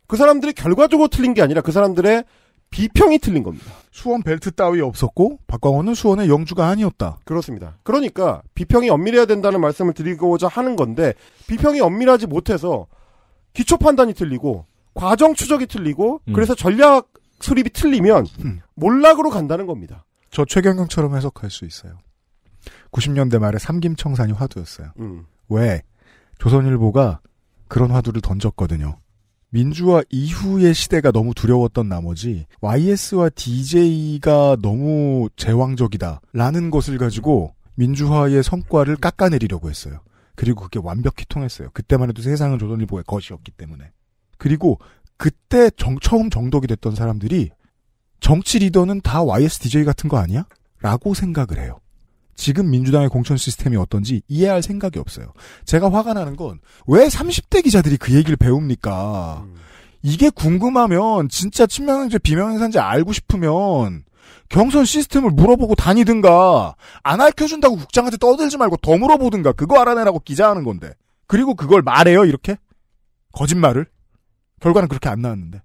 그 사람들이 결과적으로 틀린 게 아니라 그 사람들의 비평이 틀린 겁니다. 수원 벨트 따위 없었고 박광원은 수원의 영주가 아니었다. 그렇습니다. 그러니까 비평이 엄밀해야 된다는 말씀을 드리고자 하는 건데 비평이 엄밀하지 못해서 기초 판단이 틀리고 과정 추적이 틀리고 음. 그래서 전략 수립이 틀리면 몰락으로 간다는 겁니다. 저 최경영처럼 해석할 수 있어요. 90년대 말에 삼김청산이 화두였어요. 음. 왜? 조선일보가 그런 화두를 던졌거든요. 민주화 이후의 시대가 너무 두려웠던 나머지 YS와 DJ가 너무 제왕적이다 라는 것을 가지고 민주화의 성과를 깎아내리려고 했어요. 그리고 그게 완벽히 통했어요. 그때만 해도 세상은 조선일보의 것이었기 때문에. 그리고 그때 정- 처음 정독이 됐던 사람들이 정치 리더는 다 YS DJ 같은 거 아니야? 라고 생각을 해요. 지금 민주당의 공천 시스템이 어떤지 이해할 생각이 없어요. 제가 화가 나는 건 왜 30대 기자들이 그 얘기를 배웁니까? 이게 궁금하면 진짜 친명행제 비명행사인지 알고 싶으면 경선 시스템을 물어보고 다니든가 안 알려준다고 국장한테 떠들지 말고 더 물어보든가 그거 알아내라고 기자하는 건데. 그리고 그걸 말해요 이렇게? 거짓말을? 결과는 그렇게 안 나왔는데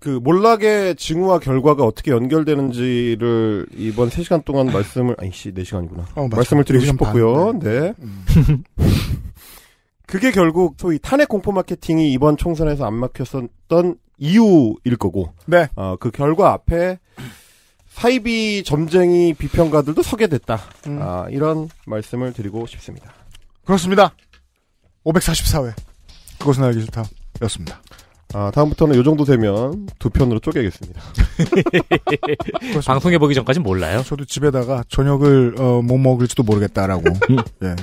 그 몰락의 징후와 결과가 어떻게 연결되는지를 이번 3시간 동안 말씀을 아이씨 4시간이구나. 어. 말씀을 드리고 싶었고요. 네. 그게 결국 소위 탄핵 공포 마케팅이 이번 총선에서 안 막혔었던 이유일 거고. 네. 어, 그 결과 앞에 사이비 점쟁이 비평가들도 서게 됐다. 아, 이런 말씀을 드리고 싶습니다. 그렇습니다. 544회. 그것은 알기 싫다. 였습니다. 아, 다음부터는 요 정도 되면 두 편으로 쪼개겠습니다. 방송해 보기 전까진 몰라요. 저도 집에다가 저녁을 어, 못 먹을지도 모르겠다라고. 예.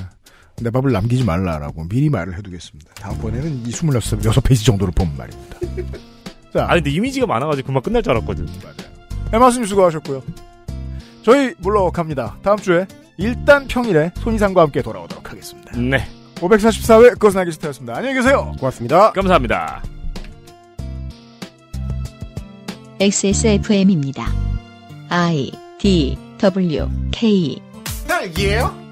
내 밥을 남기지 말라라고 미리 말을 해두겠습니다. 다음번에는 이 26, 6페이지 정도를 보면 말입니다. 자. 아 근데 이미지가 많아가지고 금방 끝날 줄 알았거든. 에마스님 수고하셨고요. 저희 물러갑니다. 다음 주에 일단 평일에 손이상과 함께 돌아오도록 하겠습니다. 네. 544회 그것은 알기 싫다였습니다. 안녕히 계세요. 고맙습니다. 감사합니다. XSFM입니다. I D W K 딸기예요?